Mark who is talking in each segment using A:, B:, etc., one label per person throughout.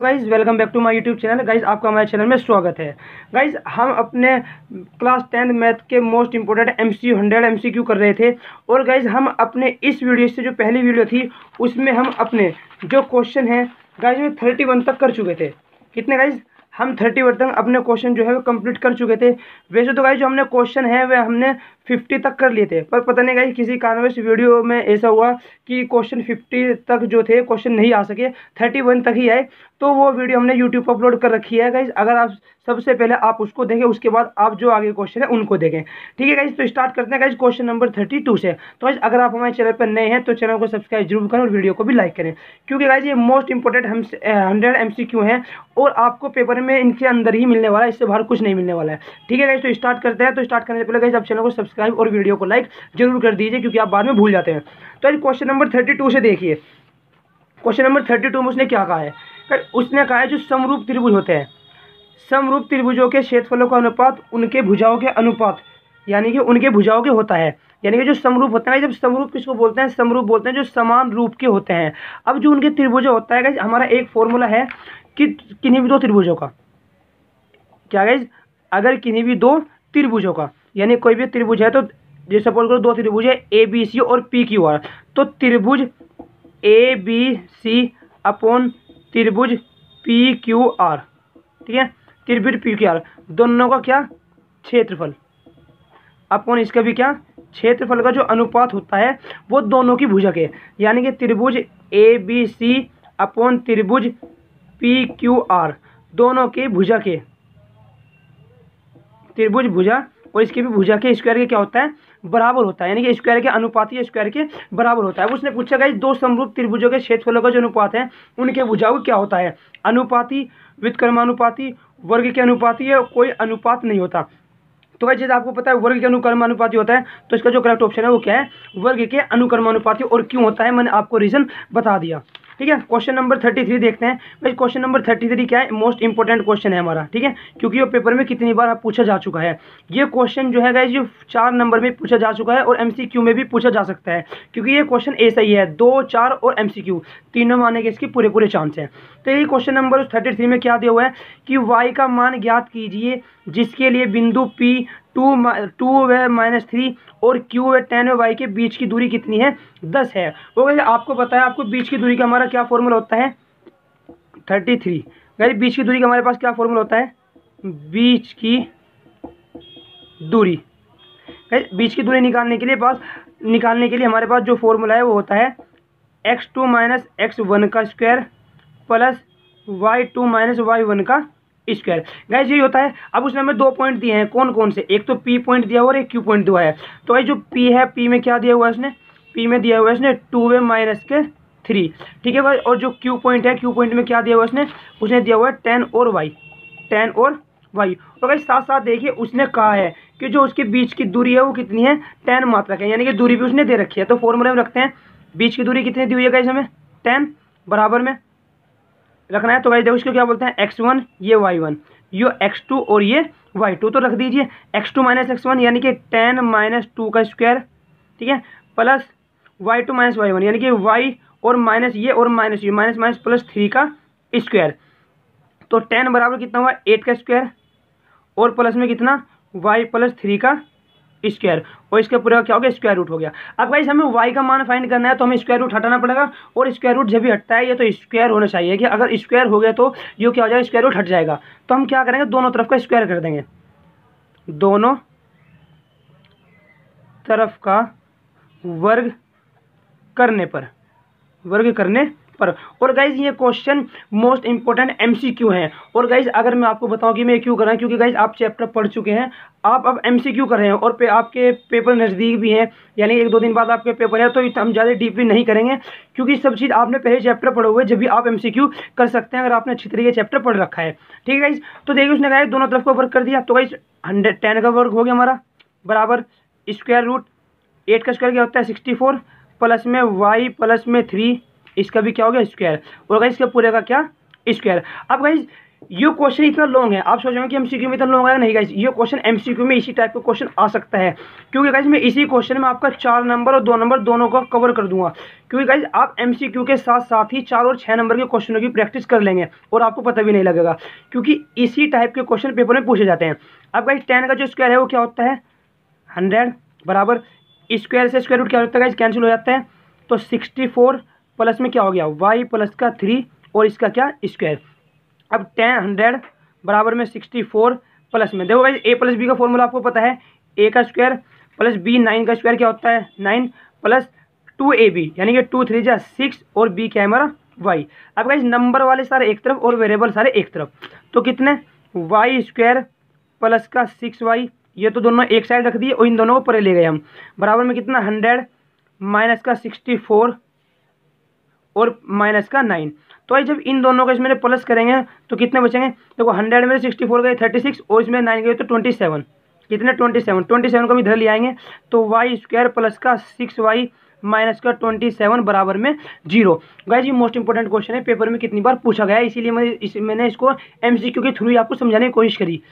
A: Guys welcome back to my YouTube channel guys आपका हमारे channel में स्वागत है। गाइज़ हम अपने क्लास टेंथ मैथ के most important M C hundred M C Q कर रहे थे। और गाइज़ हम अपने इस वीडियो से जो पहली वीडियो थी, उसमें हम अपने जो क्वेश्चन हैं गाइज़ में थर्टी वन तक कर चुके थे। कितने गाइज़ हम थर्टी वन तक अपने क्वेश्चन जो है, वो कंप्लीट कर चुके थे। वैसे तो गाइज़ जो हमने क्वेश्चन है वह हमने फिफ्टी तक कर लिए थे। पर पता नहीं गाइज़ किसी कारणवश वीडियो में ऐसा हुआ कि क्वेश्चन फिफ्टी तक जो थे क्वेश्चन नहीं आ सके थर्टी वन तक ही आए। तो वो वीडियो हमने यूट्यूब पर अपलोड कर रखी है गाइज़ अगर आप सबसे पहले आप उसको देखें, उसके बाद आप जो आगे क्वेश्चन है, उनको देखें। ठीक है गाइज़ तो स्टार्ट करते हैं guys question number thirty two से। तो गाइज़ अगर आप हमारे चैनल पर नए हैं तो चैनल को सब्सक्राइब ज़रूर करें और वीडियो को भी लाइक करें। क्योंकि गाइज़ ये मोस्ट इंपॉर्टेंट हम हंड्रेड एम सी क्यू हैं और आपको पेपर में इनके अंदर ही मिलने वाला है, इससे बाहर कुछ नहीं मिलने वाला है। ठीक है गाइज़ तो स्टार्ट करते हैं। तो स्टार्ट करने से पहले गाइज़ आप चैनल को सब्सक्राइब और वीडियो को लाइक ज़रूर कर दीजिए क्योंकि आप बाद में भूल जाते हैं। तो आज क्वेश्चन नंबर थर्टी टू से देखिए। क्वेश्चन नंबर थर्टी टू में उसने क्या कहा है? उसने कहा है जो समरूप त्रिभुज होते हैं, समरूप त्रिभुजों के क्षेत्रफलों का अनुपात उनके भुजाओं के अनुपात, यानी कि उनके भुजाओं के होता है। यानी कि जो समरूप होते हैं जब समरूप किसको बोलते हैं? समरूप बोलते हैं जो समान रूप के होते हैं। अब जो उनके त्रिभुज होता है हमारा एक फॉर्मूला है कि किन्हीं भी दो त्रिभुजों का। क्या गाइज़ अगर किन्हीं भी दो त्रिभुजों का। यानी कोई भी त्रिभुज है तो जैसे सपोज़ करो दो त्रिभुज है ए बी सी और पी क्यू आर तो त्रिभुज ए बी सी अपॉन त्रिभुज पी क्यू आर ठीक है? त्रिभुज पी क्यू आर दोनों का क्या? क्षेत्रफल। अपॉन इसका भी क्या? क्षेत्रफल का जो अनुपात होता है, वो दोनों की भुजक है। यानी कि त्रिभुज ए बी सी अपॉन त्रिभुज पी क्यू आर दोनों के भुजा के त्रिभुज भुजा और इसकी भी भुजा के स्क्वायर के क्या होता है? बराबर होता है। यानी कि स्क्वायर के अनुपाती स्क्वायर के बराबर होता है। उसने पूछा गया दो समरूप त्रिभुजों के क्षेत्रफलों का जो अनुपात है, उनके भुजाओं क्या होता है? अनुपाती, व्युत्क्रमानुपाती, वर्ग के अनुपाती है, कोई अनुपात नहीं होता। तो भाई जैसे आपको पता है, वर्ग के अनुक्रमानुपाती होता है तो इसका जो करेक्ट ऑप्शन है वो क्या है? वर्ग के अनुक्रमानुपाती और क्यों होता है? मैंने आपको रीजन बता दिया। ठीक है? क्वेश्चन नंबर थर्टी थ्री देखते हैं। भाई क्वेश्चन नंबर थर्टी थ्री क्या है? मोस्ट इंपॉर्टेंट क्वेश्चन है हमारा, ठीक है? क्योंकि ये पेपर में कितनी बार पूछा जा चुका है। ये क्वेश्चन जो है ये चार नंबर में पूछा जा चुका है और एमसीक्यू में भी पूछा जा सकता है। क्योंकि ये क्वेश्चन ऐसा ही है, दो, चार और एमसीक्यू तीनों में आने के इसके पूरे पूरे चांस हैं। तो ये क्वेश्चन नंबर थर्टी थ्री में क्या दिया हुआ है कि वाई का मान ज्ञात कीजिए, जिसके लिए बिंदु पी टू टू व माइनस थ्री और क्यू व टेन व वाई के बीच की दूरी कितनी है? दस है। वो वैसे आपको पता है आपको बीच की दूरी का हमारा क्या फॉर्मूला होता है? थर्टी थ्री वैसे बीच की दूरी का हमारे पास क्या फॉर्मूला होता है? बीच की दूरी। बीच की दूरी निकालने के लिए पास, निकालने के लिए हमारे पास जो फॉर्मूला है वो होता है x two minus x one का square plus y two minus y one का स्क्वायर गैस यही होता है। अब उसने हमें दो पॉइंट दिए हैं। कौन कौन से? एक तो पी पॉइंट दिया हुआ और एक क्यू पॉइंट दिया है। तो भाई जो पी है पी में क्या दिया हुआ है उसने? पी में दिया हुआ है उसने टू वे माइनस के थ्री ठीक है भाई? और जो क्यू पॉइंट है क्यू पॉइंट में क्या दिया हुआ है उसने? उसने दिया हुआ है टेन और वाई टेन और वाई और भाई साथ साथ देखिए, उसने कहा है कि जो उसके बीच की दूरी है, वो कितनी है? टेन मात्रक है। यानी कि दूरी भी उसने दे रखी है। तो फॉर्मूले में रखते हैं। बीच की दूरी कितनी दी हुई है गाइस हमें? टेन बराबर में। रखना है। तो भाई देखो इसको क्या बोलते हैं? एक्स वन ये वाई वन ये एक्स टू और ये वाई टू तो रख दीजिए। X two minus X one यानी कि टेन माइनस टू का स्क्वायर ठीक है? Plus Y two minus Y one यानी कि वाई और माइनस ये और माइनस ये माइनस माइनस प्लस थ्री का स्क्वायर तो टेन बराबर कितना हुआ? एट का स्क्वायर और प्लस में कितना? वाई प्लस थ्री का स्क्वायर। और इसके पूरा क्या हो गया? स्क्वायर रूट हो गया। अब भाई हमें वाई का मान फाइंड करना है तो हमें स्क्वायर रूट हटाना पड़ेगा, और स्क्वायर रूट जब भी हटता है, ये तो स्क्वायर होना चाहिए कि अगर स्क्वायर हो गया तो ये क्या हो जाएगा? स्क्वायर रूट हट जाएगा। तो हम क्या करेंगे? दोनों तरफ़ का स्क्वायर कर देंगे। दोनों तरफ़ का वर्ग करने पर, वर्ग करने पर। और गाइज़ ये क्वेश्चन मोस्ट इंपॉर्टेंट एमसीक्यू है। और गाइज़ अगर मैं आपको बताऊँ कि मैं क्यों कर रहा हूँ, क्योंकि गाइज़ आप चैप्टर पढ़ चुके हैं, आप अब एमसीक्यू कर रहे हैं और पे आपके पेपर नज़दीक भी हैं, यानी एक दो दिन बाद आपके पेपर है तो हम ज़्यादा डीपली नहीं करेंगे, क्योंकि सब चीज़ आपने पहले चैप्टर पढ़े हुए जब भी आप एमसीक्यू कर सकते हैं, अगर आपने अच्छी तरीके चैप्टर पढ़ रखा है। ठीक है गाइज़ तो देखिए, उसने कहा दोनों तरफ़ का वर्क कर दिया। तो गाइज़ हंड्रेड टेन का वर्क हो गया हमारा। बराबर स्क्वायर रूट एट का स्क्वायर क्या होता है? सिक्सटी फोर प्लस में वाई प्लस में थ्री इसका भी क्या हो गया? स्क्वायर और अगर इसके पूरे का क्या? स्क्वायर अब गाइज़ ये क्वेश्चन इतना लॉन्ग है। आप सोचेंगे कि एमसीक्यू में इतना लॉन्ग है नहीं गाइज़ ये क्वेश्चन एमसीक्यू में इसी टाइप का क्वेश्चन आ सकता है। क्योंकि गाइज़ मैं इसी क्वेश्चन में आपका चार नंबर और दो नंबर दोनों का कवर कर दूँगा। क्योंकि गाइज़ आप एमसीक्यू के साथ साथ ही चार और छः नंबर के क्वेश्चनों की प्रैक्टिस कर लेंगे और आपको पता भी नहीं लगेगा। क्योंकि इसी टाइप के क्वेश्चन पेपर में पूछे जाते हैं। अब गाइज़ टेन का जो स्क्वायर है, वो क्या होता है? हंड्रेड बराबर। स्क्वायर से स्क्वायर रूट क्या होता है गाइज़ कैंसिल हो जाता है। तो सिक्सटी फोर प्लस में क्या हो गया? वाई प्लस का थ्री और इसका क्या? स्क्वायर अब टेन हंड्रेड बराबर में सिक्सटी फोर प्लस में। देखो भाई ए प्लस बी का फॉर्मूला आपको पता है। ए का स्क्वायर प्लस बी नाइन का स्क्वायर क्या होता है? Nine plus two a b यानी कि टू थ्री जा सिक्स और बी क्या है हमारा? वाई अब गाइज़ नंबर वाले सारे एक तरफ़ और वेरिएबल सारे एक तरफ़। तो कितने? वाई स्क्वायर प्लस का सिक्स वाई ये तो दोनों एक साइड रख दिए और इन दोनों को परे ले गए हम। बराबर में कितना? हंड्रेड माइनस का सिक्सटी फोर और माइनस का नाइन तो भाई जब इन दोनों को इसमें प्लस करेंगे तो कितने बचेंगे? देखो हंड्रेड में सिक्सटी फोर गए थर्टी सिक्स और इसमें नाइन गए तो ट्वेंटी सेवन कितने? ट्वेंटी सेवन ट्वेंटी सेवन को भी इधर ले आएँगे तो वाई स्क्वायर प्लस का सिक्स वाई माइनस का ट्वेंटी सेवन बराबर में ज़ीरो गाइज़ ये मोस्ट इंपॉर्टेंट क्वेश्चन है पेपर में कितनी बार पूछा गया इसीलिए मैं इस, मैंने इसको एमसीक्यू के थ्रू आपको समझाने की कोशिश करी।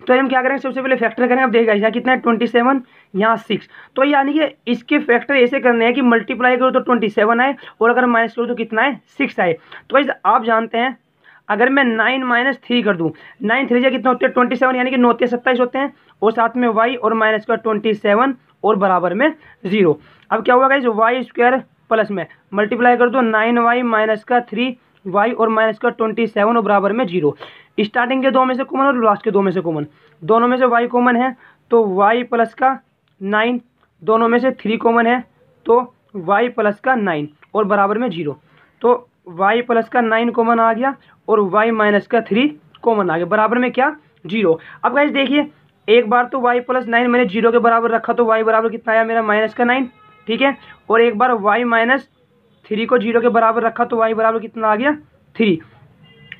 A: तो हम क्या करेंगे? सबसे पहले फैक्टर करें अब देखा यहाँ कितना है? ट्वेंटी सेवन यहाँ सिक्स तो यानी कि इसके फैक्टर ऐसे करने हैं कि मल्टीप्लाई करो तो ट्वेंटी सेवन आए और अगर माइनस करो तो कितना है सिक्स आए। तो वैसे आप जानते हैं, अगर मैं नाइन माइनस थ्री कर दूँ नाइन थ्री कितना होते हैं? ट्वेंटी सेवन यानी कि नौते सत्ताईस होते हैं और साथ में वाई और माइनस का ट्वेंटी सेवन और बराबर में ज़ीरो अब क्या हुआ जो वाई स्क्वायर प्लस में मल्टीप्लाई कर दो नाइन वाई माइनस का थ्री वाई और माइनस का ट्वेंटी सेवन और बराबर में ज़ीरो स्टार्टिंग के दो में से कॉमन और लास्ट के दो में से कॉमन दोनों में से वाई कॉमन है तो वाई प्लस का नाइन, दोनों में से थ्री कॉमन है तो वाई प्लस का नाइन और बराबर में ज़ीरो तो वाई प्लस का नाइन कॉमन आ गया और वाई माइनस का थ्री कॉमन आ गया। बराबर में क्या? ज़ीरो अब गाइज़ देखिए, एक बार तो वाई प्लस नाइन मैंने ज़ीरो के बराबर रखा तो वाई बराबर कितना आया मेरा? माइनस का नाइन ठीक है? और एक बार वाई माइनस थ्री को ज़ीरो के बराबर रखा तो वाई बराबर कितना आ गया? थ्री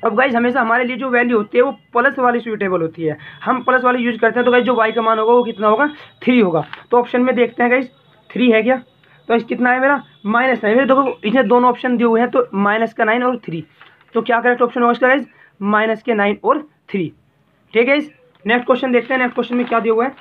A: अब गाइज़ हमेशा हमारे लिए जो वैल्यू होती है, वो प्लस वाली सुइटेबल होती है। हम प्लस वाली यूज़ करते हैं तो गाइज़ जो वाई का मान होगा, वो कितना होगा? थ्री होगा। तो ऑप्शन में देखते हैं गाइज़ थ्री है क्या? तो इस कितना है मेरा? माइनस नाइन देखो, इसने दोनों ऑप्शन दिए हुए हैं तो माइनस का नाइन और थ्री तो क्या करेक्ट ऑप्शन होगा इसका गाइज़ माइनस के नाइन और थ्री ठीक है इस नेक्स्ट क्वेश्चन देखते हैं। नेक्स्ट क्वेश्चन में क्या दिया हुआ है?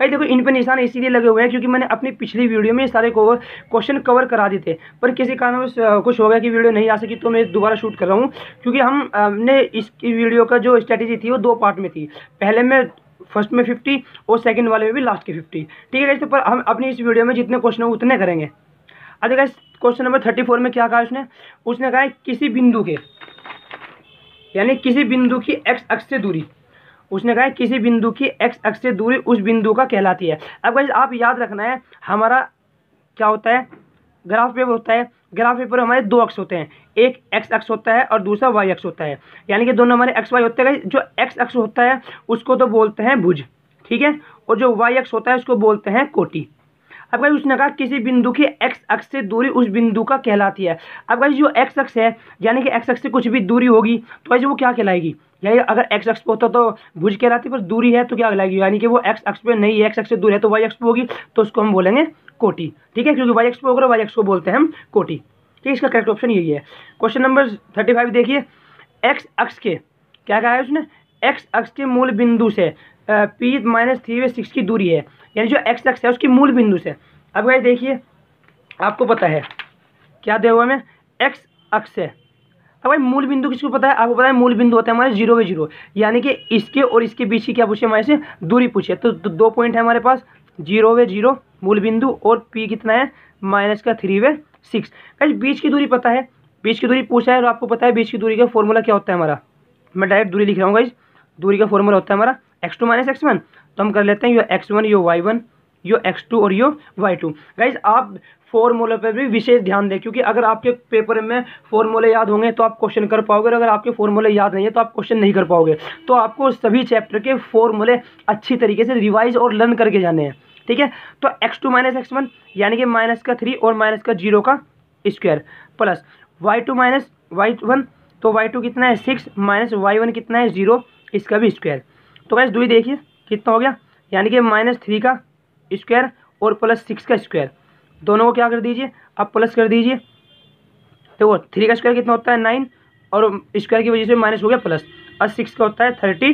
A: भाई देखो, इन पर निशान इसीलिए लगे हुए हैं क्योंकि मैंने अपनी पिछली वीडियो में सारे क्वेश्चन कवर करा दिए थे। पर किसी कारण कुछ हो गया कि वीडियो नहीं आ सकी तो मैं दोबारा शूट कर रहा हूँ। क्योंकि हम ने इस वीडियो का जो स्ट्रैटेजी थी, वो दो पार्ट में थी। पहले में फ़र्स्ट में फिफ्टी और सेकंड वाले में भी लास्ट के फिफ्टी ठीक है तो पर हम अपनी इस वीडियो में जितने क्वेश्चन हैं, उतने करेंगे। अब देखा क्वेश्चन नंबर थर्टी फोर में क्या कहा उसने? उसने कहा है, किसी बिंदु के, यानी किसी बिंदु की एक्स अक्ष से दूरी। उसने कहा है किसी बिंदु की एक्स अक्ष से दूरी उस बिंदु का कहलाती है। अब गाइज़ आप याद रखना है, हमारा क्या होता है? ग्राफ पेपर होता है। ग्राफ पेपर हमारे दो अक्ष होते हैं। एक एक्स अक्ष होता है और दूसरा वाई अक्ष होता है। यानी कि दोनों हमारे एक्स वाई होते हैं। जो एक्स अक्ष होता है, उसको तो बोलते हैं भुज। ठीक है? और जो वाई अक्ष होता है, उसको बोलते हैं कोटी। अब भाई उसने कहा किसी बिंदु की एक्स अक्ष से दूरी उस बिंदु का कहलाती है। अब भाई जो एक्स अक्ष है, यानी कि एक्स अक्ष से कुछ भी दूरी होगी तो भाई वो क्या कहलाएगी? यानी अगर एक्स अक्ष पे होता तो भुज कहलाती, पर दूरी है तो क्या कहलाएगी? यानी कि वो एक्स अक्ष पे नहीं है एक्स अक्ष से दूर है तो वाई अक्ष पे होगी तो उसको हम बोलेंगे कोटी। ठीक है, क्योंकि वाई एक्स पे होगा वाई एक्स को बोलते हैं हम कोटी। ठीक है, इसका करेक्ट ऑप्शन यही है। क्वेश्चन नंबर थर्टी फाइव देखिए। एक्स अक्ष के, क्या कहा है उसने? एक्स अक्ष के मूल बिंदु से पी माइनस थ्री वे सिक्स की दूरी है। यानी जो एक्स अक्ष है उसकी मूल बिंदु से। अब भाई देखिए आपको पता है। क्या दे हुआ हमें? एक्स अक्ष है। अब भाई मूल बिंदु किसको पता है? आपको पता है मूल बिंदु होता है हमारे ज़ीरो वे ज़ीरो यानी कि इसके और इसके बीच की क्या पूछे हमारे से? दूरी पूछे तो, तो दो पॉइंट है हमारे पास। ज़ीरो वे ज़ीरो मूल बिंदु और पी कितना है? माइनस का थ्री वे सिक्स कहीं बीच की दूरी पता है। बीच की दूरी पूछा है और आपको पता है बीच की दूरी का फॉर्मूला क्या होता है हमारा। मैं डायरेक्ट दूरी लिख रहा हूँ गाइज़ दूरी का फॉर्मूला होता है हमारा x two minus x one तो हम कर लेते हैं, यो एक्स वन यो वाई वन यो एक्स टू और यो वाई टू गाइज़ आप फॉर्मूले पर भी विशेष ध्यान दें, क्योंकि अगर आपके पेपर में फॉर्मूले याद होंगे तो आप क्वेश्चन कर पाओगे, और अगर आपके फॉर्मूले याद नहीं है तो आप क्वेश्चन नहीं कर पाओगे। तो आपको सभी चैप्टर के फॉर्मूले अच्छी तरीके से रिवाइज और लर्न करके जाने हैं, ठीक है? तो x two minus x one यानी कि माइनस का थ्री और माइनस का ज़ीरो का square plus y two minus y one तो वाई टू कितना है? सिक्स माइनस वाई वन कितना है? ज़ीरो इसका भी स्क्वायर तो वैसे दो ही देखिए, कितना हो गया? यानी कि माइनस थ्री का स्क्वायर और प्लस सिक्स का स्क्वायर दोनों को क्या कर दीजिए? अब प्लस कर दीजिए। देखो थ्री का स्क्वायर कितना होता है? नाइन और स्क्वायर की वजह से माइनस हो गया प्लस और सिक्स का होता है थर्टी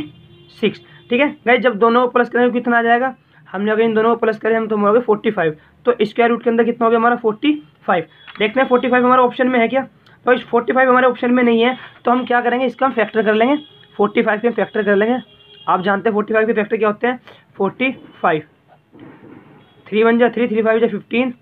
A: सिक्स ठीक है? गाइज़ जब दोनों को प्लस करेंगे, कितना आ जाएगा? हमने अगर इन दोनों को प्लस करें, हम तो हो फोर्टी फाइव तो स्क्वायर रूट के अंदर कितना हो गया हमारा? फोर्टी फाइव देखते हैं फोर्टी फाइव हमारे ऑप्शन में है क्या? तो इस फोर्टी फाइव हमारे ऑप्शन में नहीं है तो हम क्या करेंगे? इसका हम फैक्टर कर लेंगे। फोर्टी फाइव के फैक्टर कर लेंगे। आप जानते हैं फोर्टी फाइव के फैक्टर क्या होते हैं? फोर्टी फाइव थ्री वन जा थ्री थ्री फाइव जा फिफ्टीन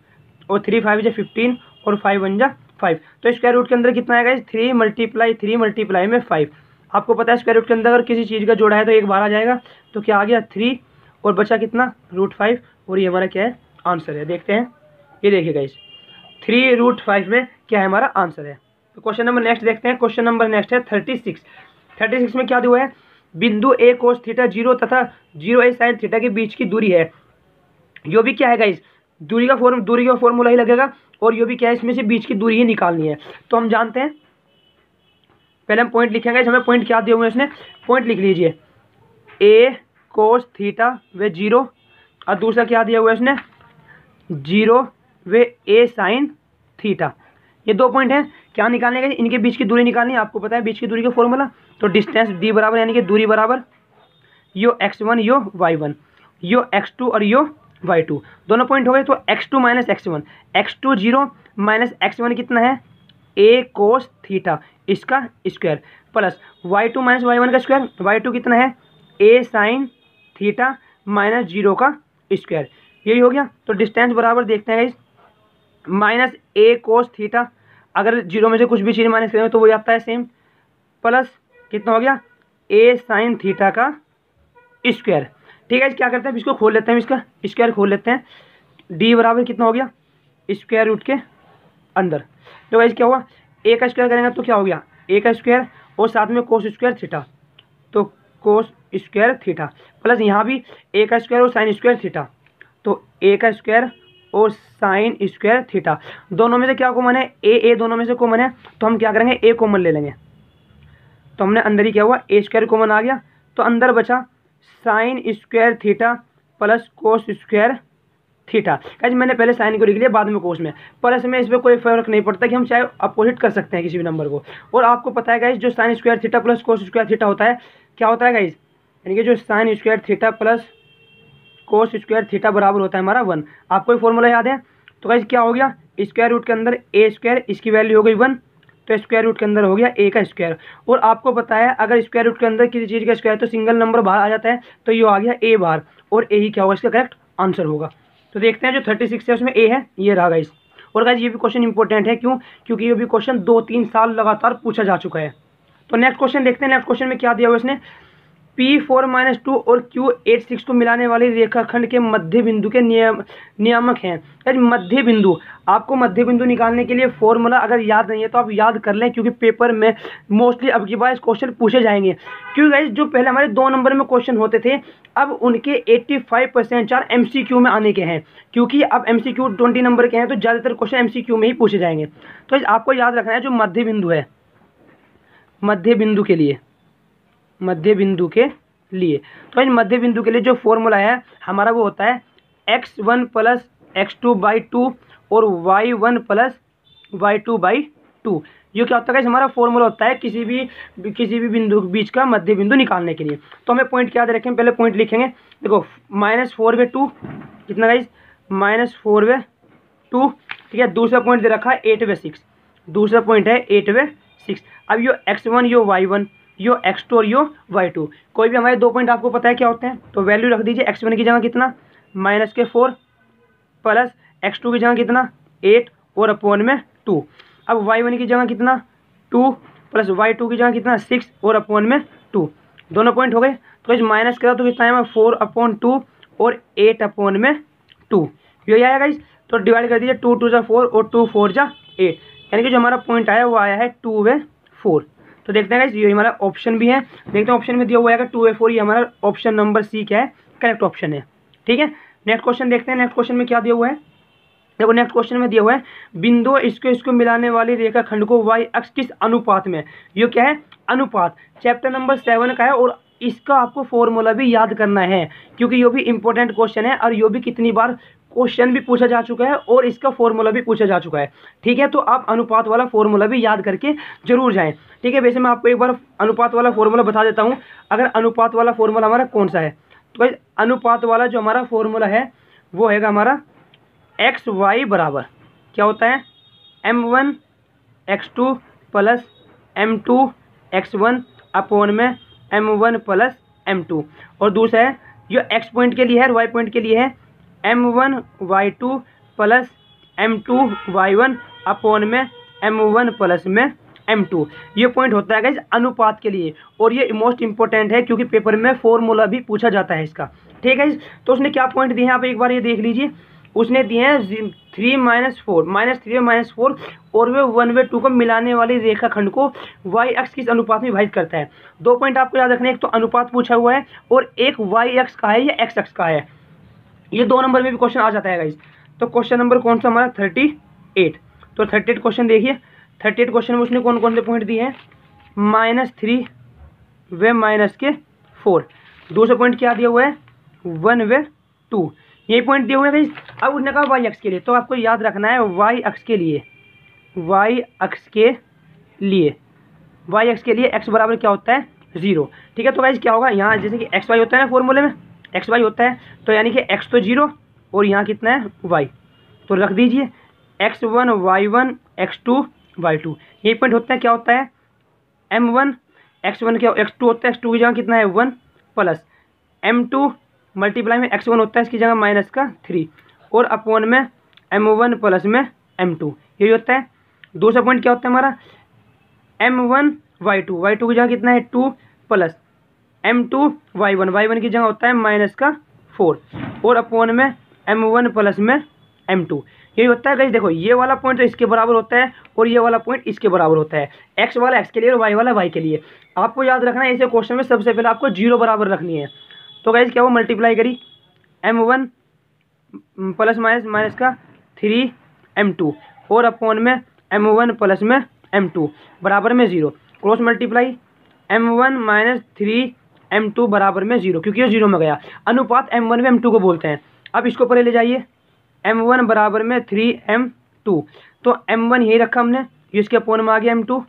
A: और थ्री फाइव जा फिफ्टीन और फाइव वन जा फाइव तो स्क्वायर रूट के अंदर कितना आएगा? थ्री मल्टीप्लाई थ्री मल्टीप्लाई में फाइव आपको पता है स्क्वायर रूट के अंदर अगर किसी चीज़ का जोड़ा है तो एक बार आ जाएगा। तो क्या आ गया? थ्री और बचा कितना? रूट फाइव और ये हमारा क्या है? आंसर है। देखते हैं। ये देखिएगा इस थ्री रूट फाइव में क्या है हमारा? आंसर है। तो क्वेश्चन नंबर नेक्स्ट देखते हैं। क्वेश्चन नंबर नेक्स्ट है थर्टी सिक्स थर्टी सिक्स में क्या दिया है? बिंदु ए कोस थीटा ज़ीरो तथा ज़ीरो ए साइन थीटा के बीच की दूरी है। यो भी क्या है गाइस दूरी का फॉर्म दूरी का फॉर्मूला ही लगेगा और यो भी क्या है, इसमें से बीच की दूरी ही निकालनी है। तो हम जानते हैं। पहले हम पॉइंट लिखेंगे हमें पॉइंट क्या दिए हुए इसने? पॉइंट लिख लीजिए। ए कोस थीटा वे ज़ीरो और दूसरा क्या दिया हुआ है इसने? ज़ीरो वे ए साइन थीटा ये दो पॉइंट हैं। क्या निकालने का इनके बीच की दूरी निकालनी है। आपको पता है बीच की दूरी का फॉर्मूला तो डिस्टेंस डी बराबर यानी कि दूरी बराबर, यो एक्स वन यो वाई वन यो एक्स टू और यो वाई टू दोनों पॉइंट हो गए तो x two minus x one x two zero minus x one कितना है? ए कोस थीटा इसका square plus y two minus y one का स्क्वायर वाई टू कितना है? A sine theta minus zero का स्क्वायर यही हो गया तो डिस्टेंस बराबर देखते हैं इस माइनस ए कोस थीटा अगर ज़ीरो में से कुछ भी चीज़ माइनस करेंगे तो वो जाता है सेम प्लस कितना हो गया? ए साइन थीटा का स्क्वायर ठीक है, क्या करते हैं? इसको खोल लेते हैं, इसका स्क्वायर खोल लेते हैं। डी बराबर कितना हो गया? स्क्वायर रूट के अंदर। तो वैसे क्या हुआ? ए का स्क्वायर करेंगे तो क्या हो गया? ए का स्क्वायर और साथ में कोस स्क्वायर थीटा तो कोस स्क्वायर थीटा प्लस यहाँ भी ए का स्क्वायर और साइन स्क्वायर थीटा तो ए का स्क्वायर और साइन स्क्वायर थीटा दोनों में से क्या कॉमन है? ए ए दोनों में से कॉमन है। तो हम क्या करेंगे? ए कॉमन ले लेंगे। तो हमने अंदर ही क्या हुआ? ए स्क्वायर कॉमन आ गया। तो अंदर बचा sine square theta plus cos square theta कैसे मैंने पहले साइन को लिख लिया, बाद में कोस में। प्लस में इसमें कोई फ़र्क नहीं पड़ता कि हम चाहे अपोजिट कर सकते हैं किसी भी नंबर को। और आपको पता है गाइज़ जो sine square theta plus cos square theta होता है, क्या होता है गाइज़ यानी कि जो sine square theta plus cos square theta बराबर होता है हमारा वन आपको फॉर्मूला याद है? तो गाइज़ क्या हो गया? स्क्वायर रूट के अंदर ए स्क्वायर इसकी वैल्यू हो गई वन तो स्क्वायर रूट के अंदर हो गया ए का स्क्वायर और आपको पता है अगर स्क्वायर रूट के अंदर किसी चीज़ का स्क्वायर तो सिंगल नंबर बाहर आ जाता है तो ये आ गया ए बार और ए ही क्या होगा इसका करेक्ट आंसर होगा. तो देखते हैं जो थर्टी सिक्स है, उसमें ए है, ये रहा गाइस और गाइज़ ये भी क्वेश्चन इंपॉर्टेंट है, क्यों? क्योंकि ये भी क्वेश्चन दो तीन साल लगातार पूछा जा चुका है. तो नेक्स्ट क्वेश्चन देखते हैं नेक्स्ट क्वेश्चन में क्या दिया हुआ इसने? पी फोर माइनस टू और क्यू एट सिक्स को मिलाने वाली रेखाखंड के मध्य बिंदु के नियम, नियामक हैं। यानी मध्य बिंदु आपको मध्य बिंदु निकालने के लिए फॉर्मूला अगर याद नहीं है तो आप याद कर लें क्योंकि पेपर में मोस्टली अब की बार क्वेश्चन पूछे जाएँगे। क्योंकि गाइज़ जो पहले हमारे दो नंबर में क्वेश्चन होते थे, अब उनके एट्टी फाइव परसेंट चार एमसीक्यू में आने के हैं। क्योंकि अब M C Q twenty number के हैं तो ज़्यादातर क्वेश्चन एम सी क्यू में ही पूछे जाएँगे। तो आपको याद रखना है जो मध्य बिंदु है मध्य बिंदु के लिए। मध्य बिंदु के लिए। तो इन मध्य बिंदु के लिए जो फॉर्मूला है, हमारा वो होता है x one plus x two by two और y one plus y two by two ये क्या होता है हमारा फॉर्मूला होता है किसी भी किसी भी बिंदु बीच का मध्य बिंदु निकालने के लिए। तो हमें पॉइंट याद रखें पहले पॉइंट लिखेंगे। देखो माइनस फोर वे टू कितना गाइज़ माइनस फोर वे टू ठीक है? दूसरा पॉइंट दे रखा है एट वे सिक्स दूसरा पॉइंट है एट वे सिक्स अब यो एक्स वन यो वाई वन यो एक्स टू और यो वाई टू कोई भी हमारे दो पॉइंट आपको पता है क्या होते हैं? तो वैल्यू रख दीजिए एक्स वन की जगह कितना? माइनस के फोर प्लस एक्स टू की जगह कितना? एट और अपोन में टू अब वाई वन की जगह कितना? टू प्लस वाई टू की जगह कितना? सिक्स और अपोन में टू दोनों पॉइंट हो गए? तो इस माइनस करा तो कितना है फोर अपॉन टू और एट अपॉन में टू यही आएगा इस तो डिवाइड कर दीजिए टू टू जा फोर और टू फोर जा एट यानी कि जो हमारा पॉइंट आया, वो आया है टू वे फोर तो देखते हैं ये हमारा ऑप्शन भी है। देखते हैं ऑप्शन में दिया हुआ है टू ए फोर ये हमारा ऑप्शन नंबर सी क्या है? करेक्ट ऑप्शन है। ठीक है? नेक्स्ट क्वेश्चन देखते हैं। नेक्स्ट क्वेश्चन में क्या दिया हुआ है? देखो नेक्स्ट क्वेश्चन में दिया हुआ है, बिंदु इसको इसको मिलाने वाली रेखा खंड को वाई अक्ष किस अनुपात में? ये क्या है? अनुपात। चैप्टर नंबर सेवन का है और इसका आपको फॉर्मूला भी याद करना है, क्योंकि ये भी इंपॉर्टेंट क्वेश्चन है और ये भी कितनी बार क्वेश्चन भी पूछा जा चुका है और इसका फॉर्मूला भी पूछा जा चुका है। ठीक है तो आप अनुपात वाला फॉर्मूला भी याद करके ज़रूर जाएँ। ठीक है, वैसे मैं आपको एक बार अनुपात वाला फॉर्मूला बता देता हूँ। अगर अनुपात वाला फॉर्मूला हमारा कौन सा है? तो भाई, अनुपात वाला जो हमारा फॉर्मूला है, वो है हमारा एक्स वाई बराबर। क्या होता है? M one x two plus m two x one upon में m one plus m two और दूसरा है, जो एक्स पॉइंट के लिए है और वाई पॉइंट के लिए है m one y two plus m two y one upon में एम वन प्लस में एम टू ये पॉइंट होता है गाइज़ अनुपात के लिए और ये मोस्ट इंपॉर्टेंट है क्योंकि पेपर में फॉर्मूला भी पूछा जाता है इसका. ठीक है तो उसने क्या पॉइंट दिए हैं? आप एक बार ये देख लीजिए. उसने दिए हैं three minus four minus three minus four और वे वन वे टू को मिलाने वाली रेखा खंड को वाई एक्स किस अनुपात में विभाजित करता है. दो पॉइंट आपको याद रखना एक तो अनुपात पूछा हुआ है और एक वाई एक्स का है या एक्स एक्स का है. ये दो नंबर में भी क्वेश्चन आ जाता है गाइज़ तो क्वेश्चन नंबर कौन सा हमारा? थर्टी एट तो थर्टी एट क्वेश्चन देखिए. थर्टी एट क्वेश्चन में उसने कौन कौन से पॉइंट दिए हैं? माइनस थ्री वे माइनस के फोर दूसरा पॉइंट क्या दिया हुआ है? वन वे टू यही पॉइंट दिए हुए हैं भाई अब उसने कहा वाई अक्स के लिए. तो आपको याद रखना है वाई अक्स के लिए. वाई अक्स के लिए. वाई अक्स के लिए एक्स बराबर क्या होता है? ज़ीरो ठीक है तो भाई क्या होगा? यहाँ जैसे कि एक्स वाई होता है ना फॉर्मूले में? एक्स वाई होता है तो यानी कि एक्स तो ज़ीरो और यहाँ कितना है? वाई। तो रख दीजिए, x one, y one, x two, y two. यही पॉइंट होता है, क्या होता है? एम वन, एक्स वन क्या एक्स टू होता है, एक्स टू की जगह कितना है? One plus m two multiply में एक्स वन होता है, इसकी जगह माइनस का थ्री। और अपॉन में एम वन प्लस में एम टू। यही होता है। दूसरा पॉइंट क्या होता है हमारा? M one, y two. Y two की जगह कितना है? Two plus. M two y one y one की जगह होता है माइनस का फोर और अपॉन में एम वन प्लस में एम टू यही होता है गई देखो, ये वाला पॉइंट तो इसके बराबर होता है और ये वाला पॉइंट इसके बराबर होता है। एक्स वाला एक्स के लिए और वाई वाला वाई के लिए। आपको याद रखना है, इसे क्वेश्चन में सबसे पहले आपको ज़ीरो बराबर रखनी है। तो गाइज़ क्या वो मल्टीप्लाई करी। M one plus minus minus का थ्री एम टू और अपॉन में एम वन प्लस में एम टू बराबर में zero cross multiply m one minus three m two बराबर में ज़ीरो क्योंकि ये ज़ीरो में गया। अनुपात एम वन में एम टू को बोलते हैं। अब इसको पहले ले जाइए। एम वन बराबर में थ्री एम टू तो एम वन यही रखा हमने, ये इसके अपोन में आ गया एम टू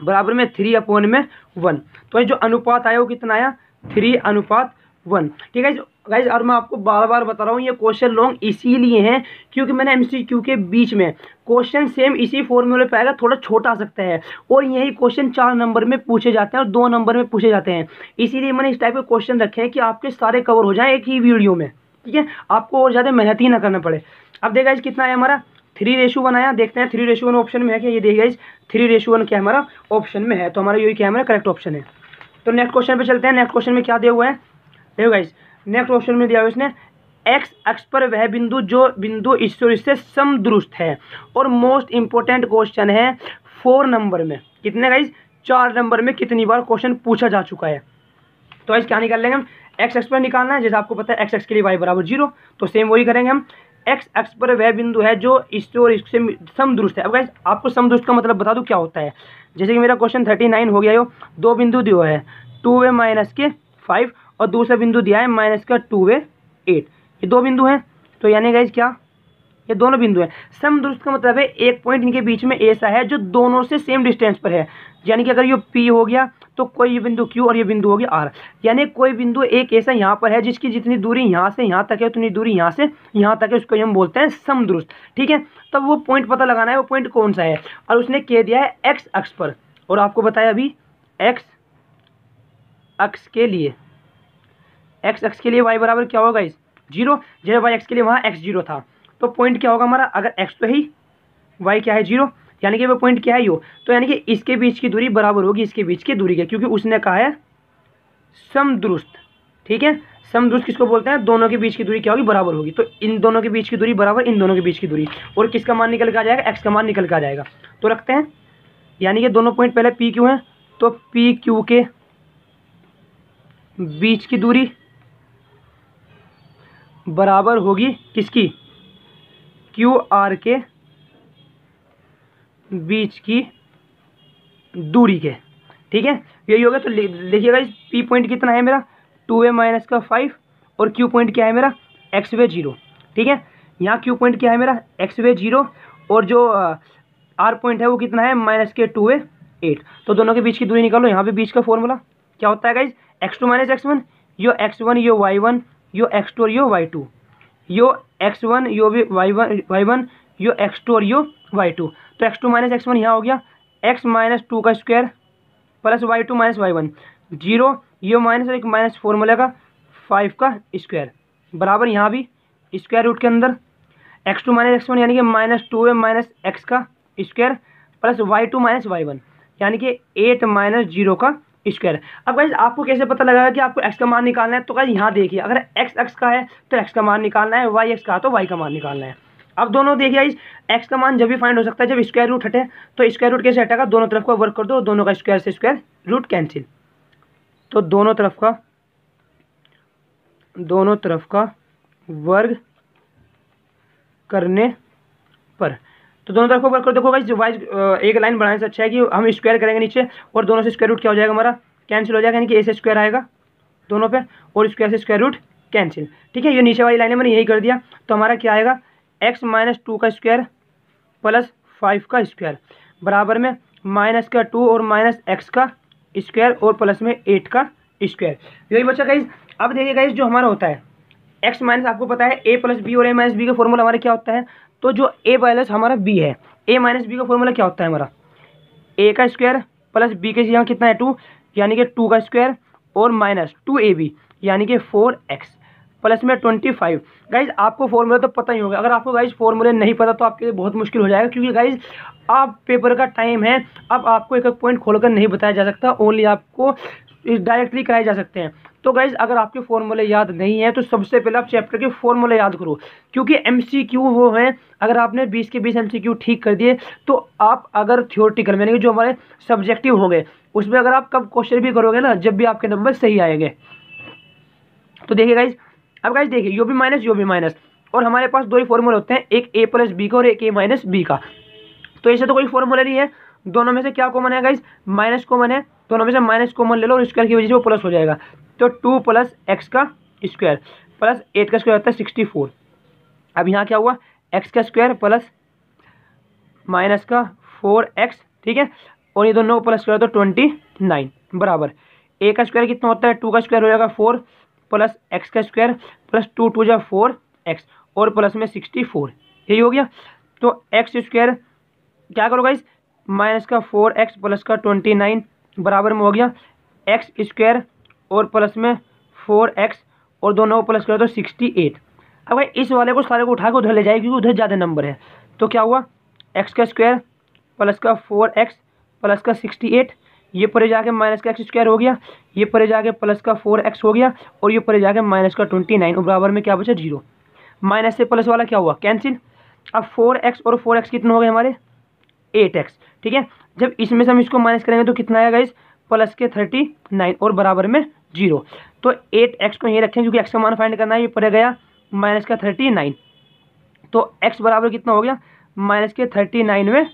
A: बराबर में थ्री अपोन में वन तो ये जो अनुपात आया वो कितना आया? थ्री अनुपात वन। ठीक है गाइज़ और मैं आपको बार बार बता रहा हूँ, ये क्वेश्चन लॉन्ग इसीलिए हैं क्योंकि मैंने एमसीक्यू के बीच में क्वेश्चन सेम इसी फॉर्मूले पे आएगा, थोड़ा छोटा आ सकता है। और यही क्वेश्चन चार नंबर में पूछे जाते हैं और दो नंबर में पूछे जाते हैं। इसीलिए मैंने इस टाइप के क्वेश्चन रखे हैं कि आपके सारे कवर हो जाएँ एक ही वीडियो में। ठीक है? आपको और ज़्यादा मेहनत ही ना करना पड़े। अब देखा इस कितना है हमारा? थ्री रेशू वन आया। देखते हैं थ्री रेशू वन ऑप्शन में है क्या? ये देखिए इस थ्री रेशू वन क्या हमारा? ऑप्शन में है। तो हमारा यही क्या हमारा करेक्ट ऑप्शन है। तो नेक्स्ट क्वेश्चन पे चलते हैं। नेक्स्ट क्वेश्चन में क्या दिया हुआ है? देखो गाइस नेक्स्ट ऑप्शन में दिया हुआ इसने एक्स अक्ष पर वह बिंदु जो बिंदु ईश्वर से समदुरुस्त है। और मोस्ट इंपॉर्टेंट क्वेश्चन है फोर नंबर में। कितने गाइस चार नंबर में कितनी बार क्वेश्चन पूछा जा चुका है। तो इस क्या निकाल लेंगे हम? एक्स एक्स पर निकालना है, जैसे आपको पता है एक्स एक्स के लिए वाई बराबर ज़ीरो तो सेम वही करेंगे हम। एक्स एक्स पर वह बिंदु है जो इससे और इससे समदुरुस्त है। अब गाइस आपको समदुरुस्त का मतलब बता दूँ क्या होता है। जैसे कि मेरा क्वेश्चन थर्टी नाइन हो गया, यो दो बिंदु दिया है। टू वे माइनस के फाइव और दूसरा बिंदु दिया है माइनस का टू वे एट ये दो बिंदु हैं तो यानी गाइज़ क्या? ये दोनों बिंदु हैं। समदुरुस्त का मतलब है एक पॉइंट इनके बीच में ऐसा है जो दोनों से सेम डिस्टेंस पर है। यानी कि अगर ये पी हो गया तो कोई ये बिंदु क्यू और ये बिंदु हो गया आर यानी कोई बिंदु एक ऐसा यहाँ पर है जिसकी जितनी दूरी यहाँ से यहाँ तक है, उतनी दूरी यहाँ से यहाँ तक है, उसको हम बोलते हैं समदुरुस्त ठीक है? तब वो पॉइंट पता लगाना है, वो पॉइंट कौन सा है? और उसने कह दिया है एक्स अक्ष पर। और आपको बताया अभी एक्स अक्ष के लिए। एक्स एक्स के लिए वाई बराबर क्या होगा इस? ज़ीरो जैसे वाई एक्स के लिए वहाँ एक्स ज़ीरो था। तो पॉइंट क्या होगा हमारा? अगर एक्स तो ही वाई क्या है? ज़ीरो यानी कि वो पॉइंट क्या है? यो तो यानी कि इसके बीच की दूरी बराबर होगी इसके बीच की दूरी के, क्योंकि उसने कहा है समदुरुस्त। ठीक है? समदुरुस्त किसको बोलते हैं? दोनों के बीच की दूरी क्या होगी? बराबर होगी। तो इन दोनों के बीच की दूरी बराबर इन दोनों के बीच की दूरी। और किसका मान निकल के आ जाएगा? एक्स का मान निकल के आ जाएगा। तो रखते हैं। यानी कि दोनों पॉइंट पहले पी क्यू हैं। तो पी क्यू के बीच की दूरी बराबर होगी किसकी? क्यू आर के बीच की दूरी के। ठीक है? यही होगा तो लिखिएगा इस पी पॉइंट कितना है मेरा? टू ए माइनस का फाइव और क्यू पॉइंट क्या है मेरा? एक्स वे ज़ीरो ठीक है? यहाँ क्यू पॉइंट क्या है मेरा? एक्स वे ज़ीरो और जो आर पॉइंट है वो कितना है? माइनस के टू वे एट तो दोनों के बीच की दूरी निकालो। यहाँ पे बीच का फॉर्मूला क्या होता है guys x two minus x one यो एक्स वन यो वाई वन यो एक्स टू और यो वाई टू। यो एक्स वन, यो भी वाई वन वाई वन, यो एक्स टू और यो वाई टू। तो x two minus x one यहाँ हो गया। एक्स माइनस टू का square plus y two minus y one. Zero, यो माइनस एक माइनस फॉर्मूले का फाइव का स्क्वायर। बराबर यहाँ भी स्क्वायर रूट के अंदर। X two minus x one यानी कि माइनस टू है माइनस एक्स का square plus y two minus y one. यानी कि एट माइनस ज़ीरो का स्क्वायर अब गाइज़ आपको कैसे पता लगेगा कि आपको एक्स का मान निकालना है? तो गाइज़ यहाँ देखिए, अगर एक्स एक्स का है तो एक्स का मान निकालना है वाई एक्स का है तो वाई का मान निकालना है। अब दोनों देखिए गाइज़ एक्स का मान जब भी फाइंड हो सकता है, जब स्क्वायर रूट हटे तो स्क्वायर रूट कैसे हटेगा? दोनों तरफ़ का वर्क कर दो, दोनों का स्क्वायर से स्क्वायर रूट कैंसिल तो दोनों तरफ़ का, दोनों तरफ़ का वर्ग करने पर। तो दोनों तरफ़ को देखो गाइस वाइज एक लाइन बढ़ाने से अच्छा है कि हम स्क्वायर करेंगे नीचे और दोनों से स्क्वायर रूट क्या हो जाएगा हमारा? कैंसिल हो जाएगा, यानी कि ए से स्क्वायर आएगा दोनों पे और स्क्वायर से स्क्वायर रूट कैंसिल ठीक है, ये नीचे वाली लाइन है, मैंने यही कर दिया। तो हमारा क्या आएगा? एक्स माइनस टू का स्क्वायर प्लस फाइव का स्क्वायर बराबर में माइनस का टू और माइनस एक्स का स्क्वायर और प्लस में एट का स्क्वायर यही बच्चा गाइज़ अब देखिए गाइज़ जो हमारा होता है। एक्स माइनस आपको पता है ए प्लस बी और ए माइनस बी का फॉर्मूला हमारा क्या होता है? तो जो ए माइनस हमारा बी है ए माइनस बी का फॉर्मूला क्या होता है हमारा? ए का स्क्वायर प्लस बी के यहाँ कितना है टू यानी कि टू का स्क्वायर और माइनस टू ए बी यानी कि फोर एक्स प्लस में ट्वेंटी फाइव गाइज़ आपको फॉर्मूला तो पता ही होगा। अगर आपको गाइज़ फॉर्मूले नहीं पता तो आपके लिए बहुत मुश्किल हो जाएगा, क्योंकि गाइज़ आप पेपर का टाइम है, अब आपको एक एक पॉइंट खोलकर नहीं बताया जा सकता ओनली आपको डायरेक्टली कराए जा सकते हैं। तो गाइज़ अगर आपके फॉर्मूले याद नहीं है तो सबसे पहले आप चैप्टर के फॉर्मूले याद करो, क्योंकि एमसीक्यू वो हैं, अगर आपने 20 के 20 एमसीक्यू ठीक कर दिए तो आप अगर थियोरटिकल यानी कि जो हमारे सब्जेक्टिव होंगे, उसमें अगर आप कब क्वेश्चन भी करोगे ना, जब भी आपके नंबर सही आएँगे। तो देखिए गाइज़ अब गाइज़ देखिए यो भी माइनस यो भी माइनस और हमारे पास दो ही फॉर्मूले होते हैं, एक ए प्लस बी का और एक ए माइनस बी का। तो ऐसे तो कोई फॉर्मूला नहीं है, दोनों में से क्या कॉमन है गाइज़ माइनस कॉमन है। में से माइनस कॉमन ले लो और स्क्वायर की वजह से वो प्लस हो जाएगा। तो टू प्लस एक्स का स्क्वायर प्लस एट का स्क्वायर होता है सिक्सटी फोर अब यहाँ क्या हुआ? एक्स का स्क्वायर प्लस माइनस का फोर एक्स ठीक है? और ये दोनों प्लस स्क्वायर तो ट्वेंटी नाइन बराबर। ए का स्क्वायर कितना होता है? टू का स्क्वायर हो जाएगा फोर प्लस एक्स का स्क्वायर प्लस टू टू जा फोर एक्स और प्लस में सिक्सटी फोर यही हो गया। तो एक्स स्क्वायर क्या करो गाइस माइनस का फोर एक्स प्लस का ट्वेंटी नाइन बराबर में हो गया। एक्स स्क्वायर और प्लस में फोर एक्स और दोनों को प्लस करो तो सिक्सटी एट अब भाई, इस वाले को सारे को उठा के उधर ले जाएगी क्योंकि उधर ज़्यादा नंबर है। तो क्या हुआ? एक्स का स्क्वायर प्लस का फोर एक्स प्लस का सिक्सटी एट ये परे जाके माइनस का एक्स स्क्वायर हो गया। ये परे जाके प्लस का फोर एक्स हो गया और ये परे जाके माइनस का ट्वेंटी नाइन और बराबर में क्या बचा? ज़ीरो माइनस से प्लस वाला क्या हुआ? कैंसिल अब फोर एक्स और फोर एक्स कितने हो गए हमारे? एट एक्स ठीक है? जब इसमें से हम इसको माइनस करेंगे तो कितना आएगा इस? प्लस के थर्टी नाइन और बराबर में ज़ीरो तो एट एक्स को यहीं रखें क्योंकि एक्स का मान फाइंड करना है, ये पड़ गया माइनस का थर्टी नाइन तो एक्स बराबर कितना हो गया? माइनस के थर्टी नाइन में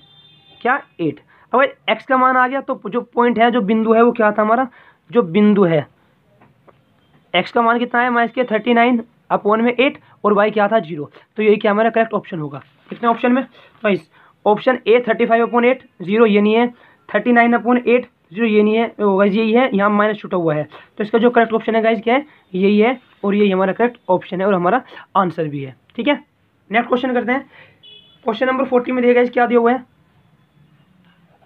A: क्या? एट अब एक्स का मान आ गया तो जो पॉइंट है, जो बिंदु है, वो क्या था हमारा? जो बिंदु है। एक्स का मान कितना है? माइनस के थर्टी नाइन अपॉन में एट और वाई क्या था? ज़ीरो तो यही क्या हमारा करेक्ट ऑप्शन होगा। कितने ऑप्शन में? इस option a thirty five upon eight, zero ये नहीं है। Thirty nine upon eight, zero ये नहीं है। गाइज़ यही है। यहाँ माइनस छुटा हुआ है। तो इसका जो करेक्ट ऑप्शन है गाइज़ क्या है? यही है और यही हमारा करेक्ट ऑप्शन है और हमारा आंसर भी है। ठीक है? नेक्स्ट क्वेश्चन करते हैं। क्वेश्चन नंबर फोर्टी में देखिए क्या दिया हुआ है?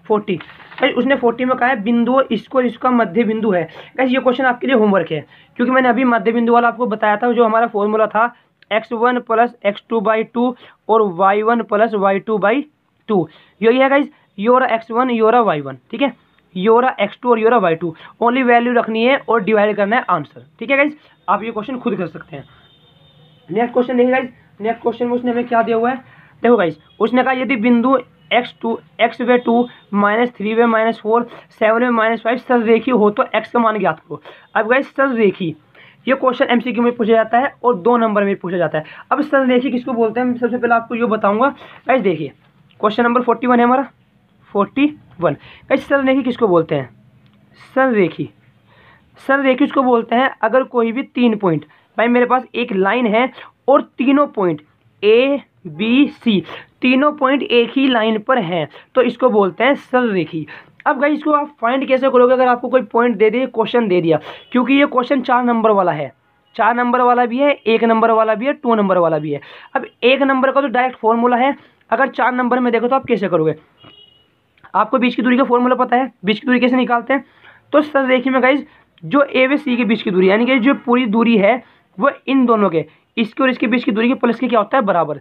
A: फोर्टी गाइज़ उसने फोर्टी में कहा है, बिंदु इसको इसका मध्य बिंदु है। गाइज़ ये क्वेश्चन आपके लिए होमवर्क है। क्योंकि मैंने अभी मध्य बिंदु वाला आपको बताया था, जो हमारा फॉर्मूला था x one plus x two by two और y one plus y two by two यही है गाइज़ योरा एक्स वन योरा वाई वन ठीक है? योरा एक्स टू और योरा वाई टू ओनली वैल्यू रखनी है और डिवाइड करना है आंसर ठीक है गाइज़ आप ये क्वेश्चन खुद कर सकते हैं। नेक्स्ट क्वेश्चन देखिए गाइज़ नेक्स्ट क्वेश्चन में उसने हमें क्या दिया हुआ है? देखो गाइज़ उसने कहा यदि बिंदु एक्स टू एक्स वे टू माइनस थ्री वे माइनस फोर सेवन वे माइनस फाइव सर रेखी हो तो एक्स का मान ज्ञात करो। अब गाइज़ सर रेखी ये क्वेश्चन एमसीक्यू में पूछा जाता है और दो नंबर में पूछा जाता है। अब सर रेखी किसको बोलते हैं? सबसे पहले आपको ये बताऊँगा। गाइज़ देखिए क्वेश्चन नंबर फोर्टी वन है हमारा। फोर्टी वन गाइज़ सर रेखी किसको बोलते हैं? सर रेखी। सर रेखी उसको बोलते हैं अगर कोई भी तीन पॉइंट भाई मेरे पास एक लाइन है और तीनों पॉइंट ए बी सी तीनों पॉइंट एक ही लाइन पर हैं तो इसको बोलते हैं सरल रेखी। अब भाई इसको आप फाइंड कैसे करोगे अगर आपको कोई पॉइंट दे दिया क्वेश्चन दे दिया? क्योंकि ये क्वेश्चन चार नंबर वाला है। चार नंबर वाला भी है, एक नंबर वाला भी है टू नंबर वाला भी है। अब एक नंबर का तो डायरेक्ट फॉर्मूला है अगर चार नंबर में देखो तो आप कैसे करोगे? आपको बीच की दूरी का फॉर्मूला पता है, बीच की दूरी कैसे निकालते हैं? तो सर देखिए मैं गाइज़ जो ए व सी के बीच की दूरी, यानी कि जो पूरी दूरी है, वो इन दोनों के, इसके और इसके बीच की दूरी के प्लस के क्या होता है? बराबर।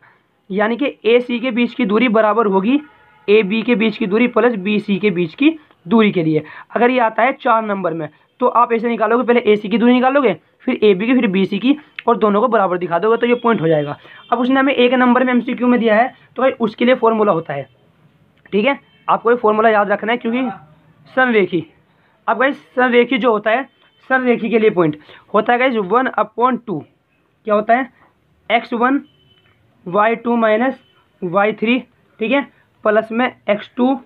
A: यानी कि ए सी के बीच की दूरी बराबर होगी ए बी के बीच की दूरी प्लस बी सी के बीच की दूरी के लिए। अगर ये आता है चार नंबर में तो आप ऐसे निकालोगे, पहले ए सी की दूरी निकालोगे, फिर ए बी की, फिर बी सी की और दोनों को बराबर दिखा दोगे तो ये पॉइंट हो जाएगा। अब उसने हमें एक नंबर में एमसीक्यू में दिया है तो भाई उसके लिए फॉर्मूला होता है। ठीक है? आपको ये फॉर्मूला याद रखना है क्योंकि संरेखी। अब भाई संरेखी जो होता है, संरेखी के लिए पॉइंट होता है गाइज़ वन अपॉन टू क्या होता है? X one y two minus y three ठीक है? प्लस में x two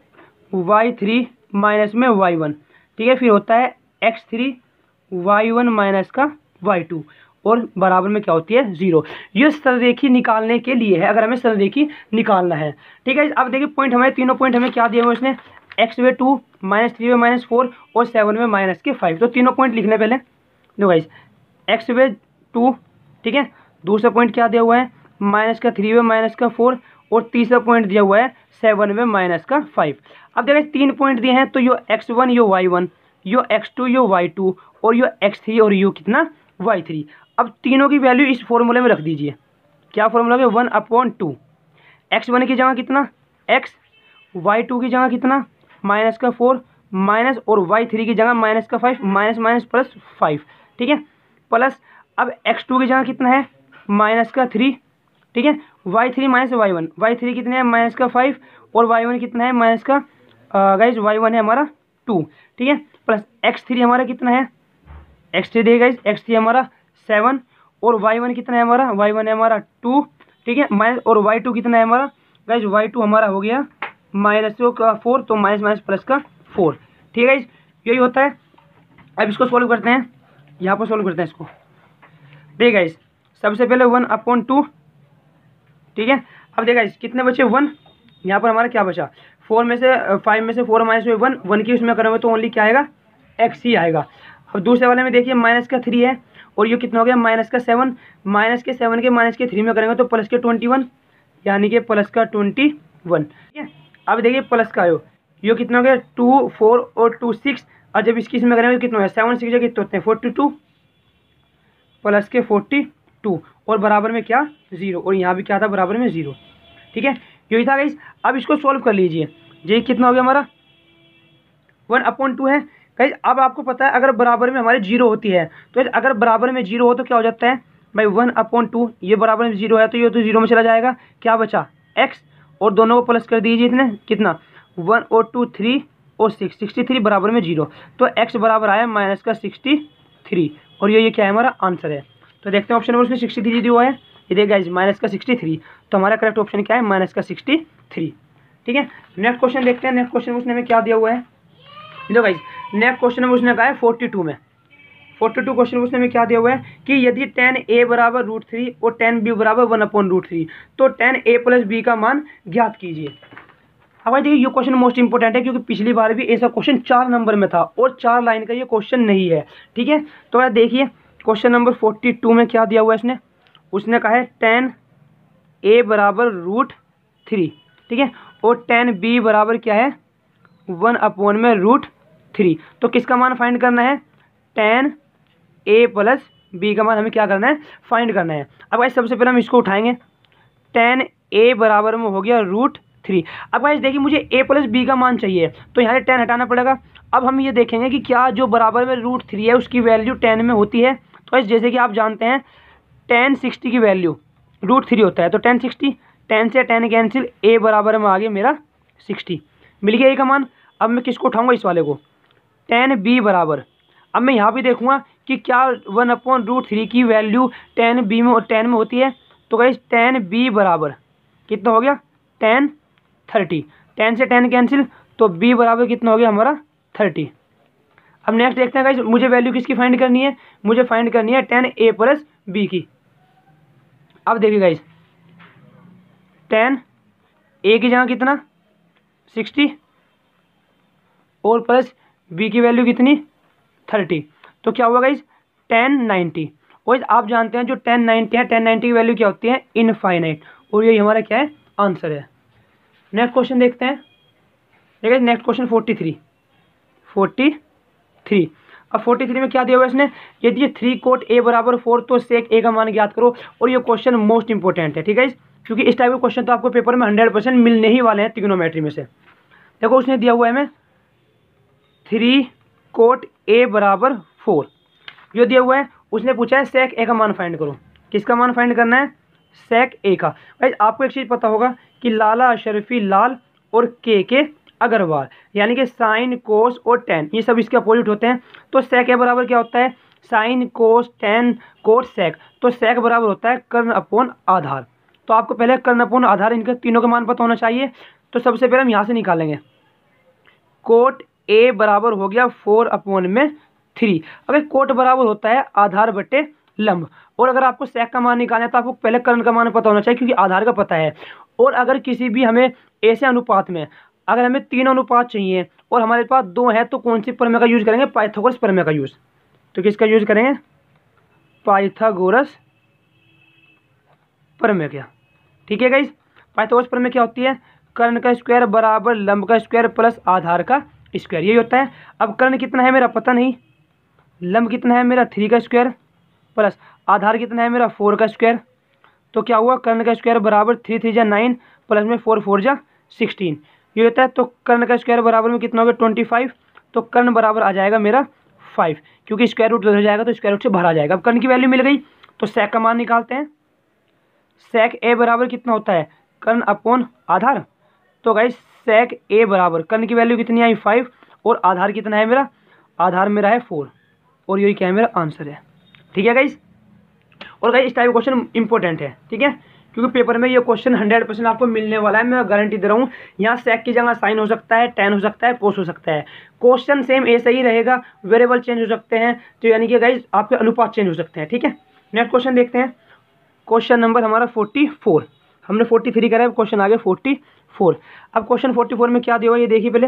A: y three minus में वाई वन ठीक है? फिर होता है x three y one minus का वाई टू और बराबर में क्या होती है? ज़ीरो ये सररेखी निकालने के लिए है, अगर हमें सररेखी निकालना है। ठीक है, अब देखिए पॉइंट हमारे तीनों पॉइंट हमें क्या दिए हुए उसने? एक्स वे टू माइनस थ्री वे माइनस फोर और सेवन में माइनस के फाइव तो तीनों पॉइंट लिखने पहले। नो गाइस एक्स वे टू ठीक है? दूसरा पॉइंट क्या दिया हुआ है? माइनस का थ्री वे माइनस का फोर और तीसरा पॉइंट दिया हुआ है सेवन वे माइनस का फाइव अब देखिए तीन पॉइंट दिए हैं तो यो एक्स वन यो वाई वन यो एक्स टू यो वाई टू और यो एक्स थ्री और यो कितना? वाई थ्री अब तीनों की वैल्यू इस फॉर्मूले में रख दीजिए। क्या फॉर्मूला है one upon two x one की जगह कितना? एक्स वाई टू की जगह कितना? माइनस का फोर माइनस और वाई थ्री की जगह माइनस का five minus minus plus five ठीक है? प्लस अब एक्स टू की जगह कितना है? माइनस का थ्री ठीक है? Y three minus y one y three कितना है? माइनस का फाइव और वाई वन कितना है? माइनस का गाइज़ वाई वन है हमारा टू ठीक है? प्लस एक्स थ्री हमारा कितना है? एक्स थ्री देखिए गाइज़ एक्स थ्री हमारा सेवन और वाई वन कितना है हमारा? वाई वन है हमारा टू, ठीक है? माइनस और वाई टू कितना है हमारा? गाइज़ वाई टू हमारा हो गया माइनस का फोर तो माइनस माइनस प्लस का फोर, ठीक है यही होता है। अब इसको सॉल्व करते हैं। यहाँ पर सॉल्व करते हैं इसको। देखिए गाइज़ सबसे पहले वन अपॉन टू ठीक है? अब देखा इस कितने बचे वन यहाँ पर हमारा क्या बचा? फोर में से फाइव में से फोर माइनस में वन वन की उसमें करोगे तो ओनली क्या आएगा? एक्स ही आएगा। अब दूसरे वाले में देखिए माइनस का थ्री है। और ये कितना हो गया? माइनस का सेवन। माइनस के सेवन के माइनस के थ्री में करेंगे तो प्लस के ट्वेंटी वन, यानी कि प्लस का ट्वेंटी वन। ठीक है? अब देखिए प्लस का आयो। ये कितना हो गया? टू, फोर और टू, सिक्स। और जब इसकी इसमें करेंगे तो कितना हो सेवन, सिक्स कितने होते हैं? Forty two. प्लस के फोर्टी टू। और बराबर में क्या? ज़ीरो। और यहाँ भी क्या था? बराबर में ज़ीरो। ठीक है? यही था अब इसको सॉल्व कर लीजिए। ये कितना हो गया हमारा? वन अपॉइंट टू है। गाइस, अब आपको पता है, अगर बराबर में हमारे ज़ीरो होती है तो अगर बराबर में ज़ीरो हो तो क्या हो जाता है? भाई, वन अपॉन टू, ये बराबर में ज़ीरो है तो ये तो ज़ीरो में चला जाएगा। क्या बचा? एक्स और दोनों को प्लस कर दीजिए इतने, कितना? वन और टू थ्री और सिक्स सिक्सटी थ्री बराबर में ज़ीरो। तो एक्स बराबर आया माइनस का सिक्सटी थ्री और ये ये क्या है, हमारा आंसर है। तो देखते हैं ऑप्शन नंबर उसमें सिक्सटी थ्री दिया हुआ है। ये देखिए गाइज़ माइनस का सिक्सटी थ्री तो हमारा करेक्ट ऑप्शन क्या है? माइनस का सिक्सटी थ्री ठीक है? नेक्स्ट क्वेश्चन देखते हैं। नेक्स्ट क्वेश्चन उसने हमें क्या दिया हुआ है? देखो नेक्स्ट क्वेश्चन में उसने कहा है फोर्टी टू में। फोर्टी टू क्वेश्चन उसने हमें क्या दिया हुआ है कि यदि टेन ए बराबर रूट थ्री और टेन बी बराबर वन अपॉन रूट थ्री तो टेन ए प्लस बी का मान ज्ञात कीजिए। अब भाई देखिए, ये क्वेश्चन मोस्ट इंपॉर्टेंट है, क्योंकि पिछली बार भी ऐसा क्वेश्चन चार नंबर में था और चार लाइन का ये क्वेश्चन नहीं है, ठीक है? तो भाई देखिए क्वेश्चन नंबर फोर्टी टू में क्या दिया हुआ है इसने? उसने कहा है टेन ए बराबर रूट थ्री ठीक है? और टेन बी बराबर क्या है? वन अपॉन में रूट थ्री तो किसका मान फाइंड करना है? टेन ए प्लस बी का मान हमें क्या करना है? फाइंड करना है। अब भाई सबसे पहले हम इसको उठाएँगे। टेन ए बराबर में हो गया रूट थ्री अब भाई देखिए, मुझे ए प्लस बी का मान चाहिए। तो यहाँ से टेन हटाना पड़ेगा। अब हम ये देखेंगे कि क्या जो बराबर में रूट थ्री है, उसकी वैल्यू टेन में होती है। तो जैसे कि आप जानते हैं टेन सिक्सटी की वैल्यू रूट थ्री होता है। तो टेन सिक्सटी टेन से टेन कैंसिल ए बराबर में आ गया मेरा सिक्सटी मिल गया ए का मान। अब मैं किसको उठाऊँगा इस वाले को? टेन बी बराबर। अब मैं यहाँ भी देखूँगा कि क्या वन अपॉन रूट थ्री की वैल्यू टेन बी में और टेन में होती है। तो कहीं टेन बी बराबर। कितना हो गया? टेन थर्टी टेन से टेन कैंसिल तो बी बराबर कितना हो गया हमारा? थर्टी अब नेक्स्ट देखते हैं गाइज़ मुझे वैल्यू किसकी फाइंड करनी है? मुझे फाइंड करनी है टेन ए प्लस बी की। अब देखिए गाइज़ टेन ए की जगह कितना? सिक्सटी और प्लस बी की वैल्यू कितनी? थर्टी तो क्या हुआ गाइज़ टेन नाइन्टी और आप जानते हैं जो टेन नाइन्टी है टेन नाइन्टी की वैल्यू क्या होती है? इनफाइनाइट और ये हमारा क्या है? आंसर है. नेक्स्ट क्वेश्चन देखते हैं. देखिए next question forty three forty three अब फोर्टी थ्री में क्या दिया हुआ इसने? यदि ये थ्री कोट ए बराबर फोर तो सेक ए का मान ज्ञात करो और ये क्वेश्चन मोस्ट इंपॉर्टेंट है, ठीक है क्योंकि इस टाइप के क्वेश्चन तो आपको पेपर में हंड्रेड परसेंट मिलने ही वाले हैं तिग्नोमेट्री में से। देखो उसने दिया हुआ है हमें थ्री कोट ए बराबर फोर जो दिया हुआ है, उसने पूछा है सेक ए का मान फाइंड करो। किसका मान फाइंड करना है? सेक ए का। भाई, आपको एक चीज़ पता होगा कि लाला अशरफी लाल और के के अग्रवाल, यानी कि साइन कोस और टेन ये सब इसके अपोजिट होते हैं। तो सेक ए बराबर क्या होता है? Sine cos tan cot sec तो सेक बराबर होता है कर्ण अपोन आधार। तो आपको पहले कर्ण अपोन आधार, इनके तीनों का मान पता होना चाहिए। तो सबसे पहले हम यहाँ से निकालेंगे। कोट ए बराबर हो गया फोर अपोन में थ्री अब एक कोट बराबर होता है आधार बटे लंब। और अगर आपको सेक का मान निकालना है तो आपको पहले कर्ण का मान पता होना चाहिए क्योंकि आधार का पता है। और अगर किसी भी हमें ऐसे अनुपात में, अगर हमें तीन अनुपात चाहिए और हमारे पास दो है तो कौन सी प्रमेय का यूज़ करेंगे? पाइथागोरस प्रमेय का यूज़ तो किसका यूज़ करेंगे? पाइथागोरस प्रमेय क्या ठीक है गाइस पाइथागोरस प्रमेय क्या होती है? कर्ण का स्क्वायर बराबर लंब का स्क्वायर प्लस आधार का स्क्वायर, यही होता है। अब कर्ण कितना है मेरा पता नहीं। लंब कितना है मेरा थ्री का स्क्वायर प्लस आधार कितना है मेरा फोर का स्क्वायर तो क्या हुआ? कर्ण का स्क्वायर बराबर थ्री थ्री जा नाइन प्लस में फोर फोर जा सिक्सटीन ये होता है तो कर्ण का स्क्वायर बराबर में कितना होगा? ट्वेंटी फाइव तो कर्ण बराबर आ जाएगा मेरा फाइव क्योंकि स्क्वायर रूट रह जाएगा तो स्क्वायर रूट से भरा जाएगा। अब कर्ण की वैल्यू मिल गई तो सैक का मान निकालते हैं। सैक ए बराबर कितना होता है? कर्ण अपॉन आधार। तो गाइस सैक ए बराबर। कर्ण की वैल्यू कितनी आई? फाइव और आधार कितना है मेरा? आधार मेरा है फोर और यही क्या है मेरा आंसर है। ठीक है गाइज़ और गाइज़ इस टाइप का क्वेश्चन इंपॉर्टेंट है। ठीक है? क्योंकि पेपर में ये क्वेश्चन हंड्रेड परसेंट आपको मिलने वाला है। मैं गारंटी दे रहा हूँ, यहाँ सेक की जगह साइन हो सकता है टेन हो सकता है कोस हो सकता है। क्वेश्चन सेम ऐसा ही रहेगा। वेरिएबल चेंज हो सकते हैं। तो यानी कि गाइज़ आपके अनुपात चेंज हो सकते हैं। ठीक है? नेक्स्ट क्वेश्चन देखते हैं। क्वेश्चन नंबर हमारा फोर्टी फोर हमने फोर्टी थ्री करा है। क्वेश्चन आ गया फोर्टी फोर। अब क्वेश्चन फोर्टी फोर में क्या दिया हुआ ये देखिए पहले।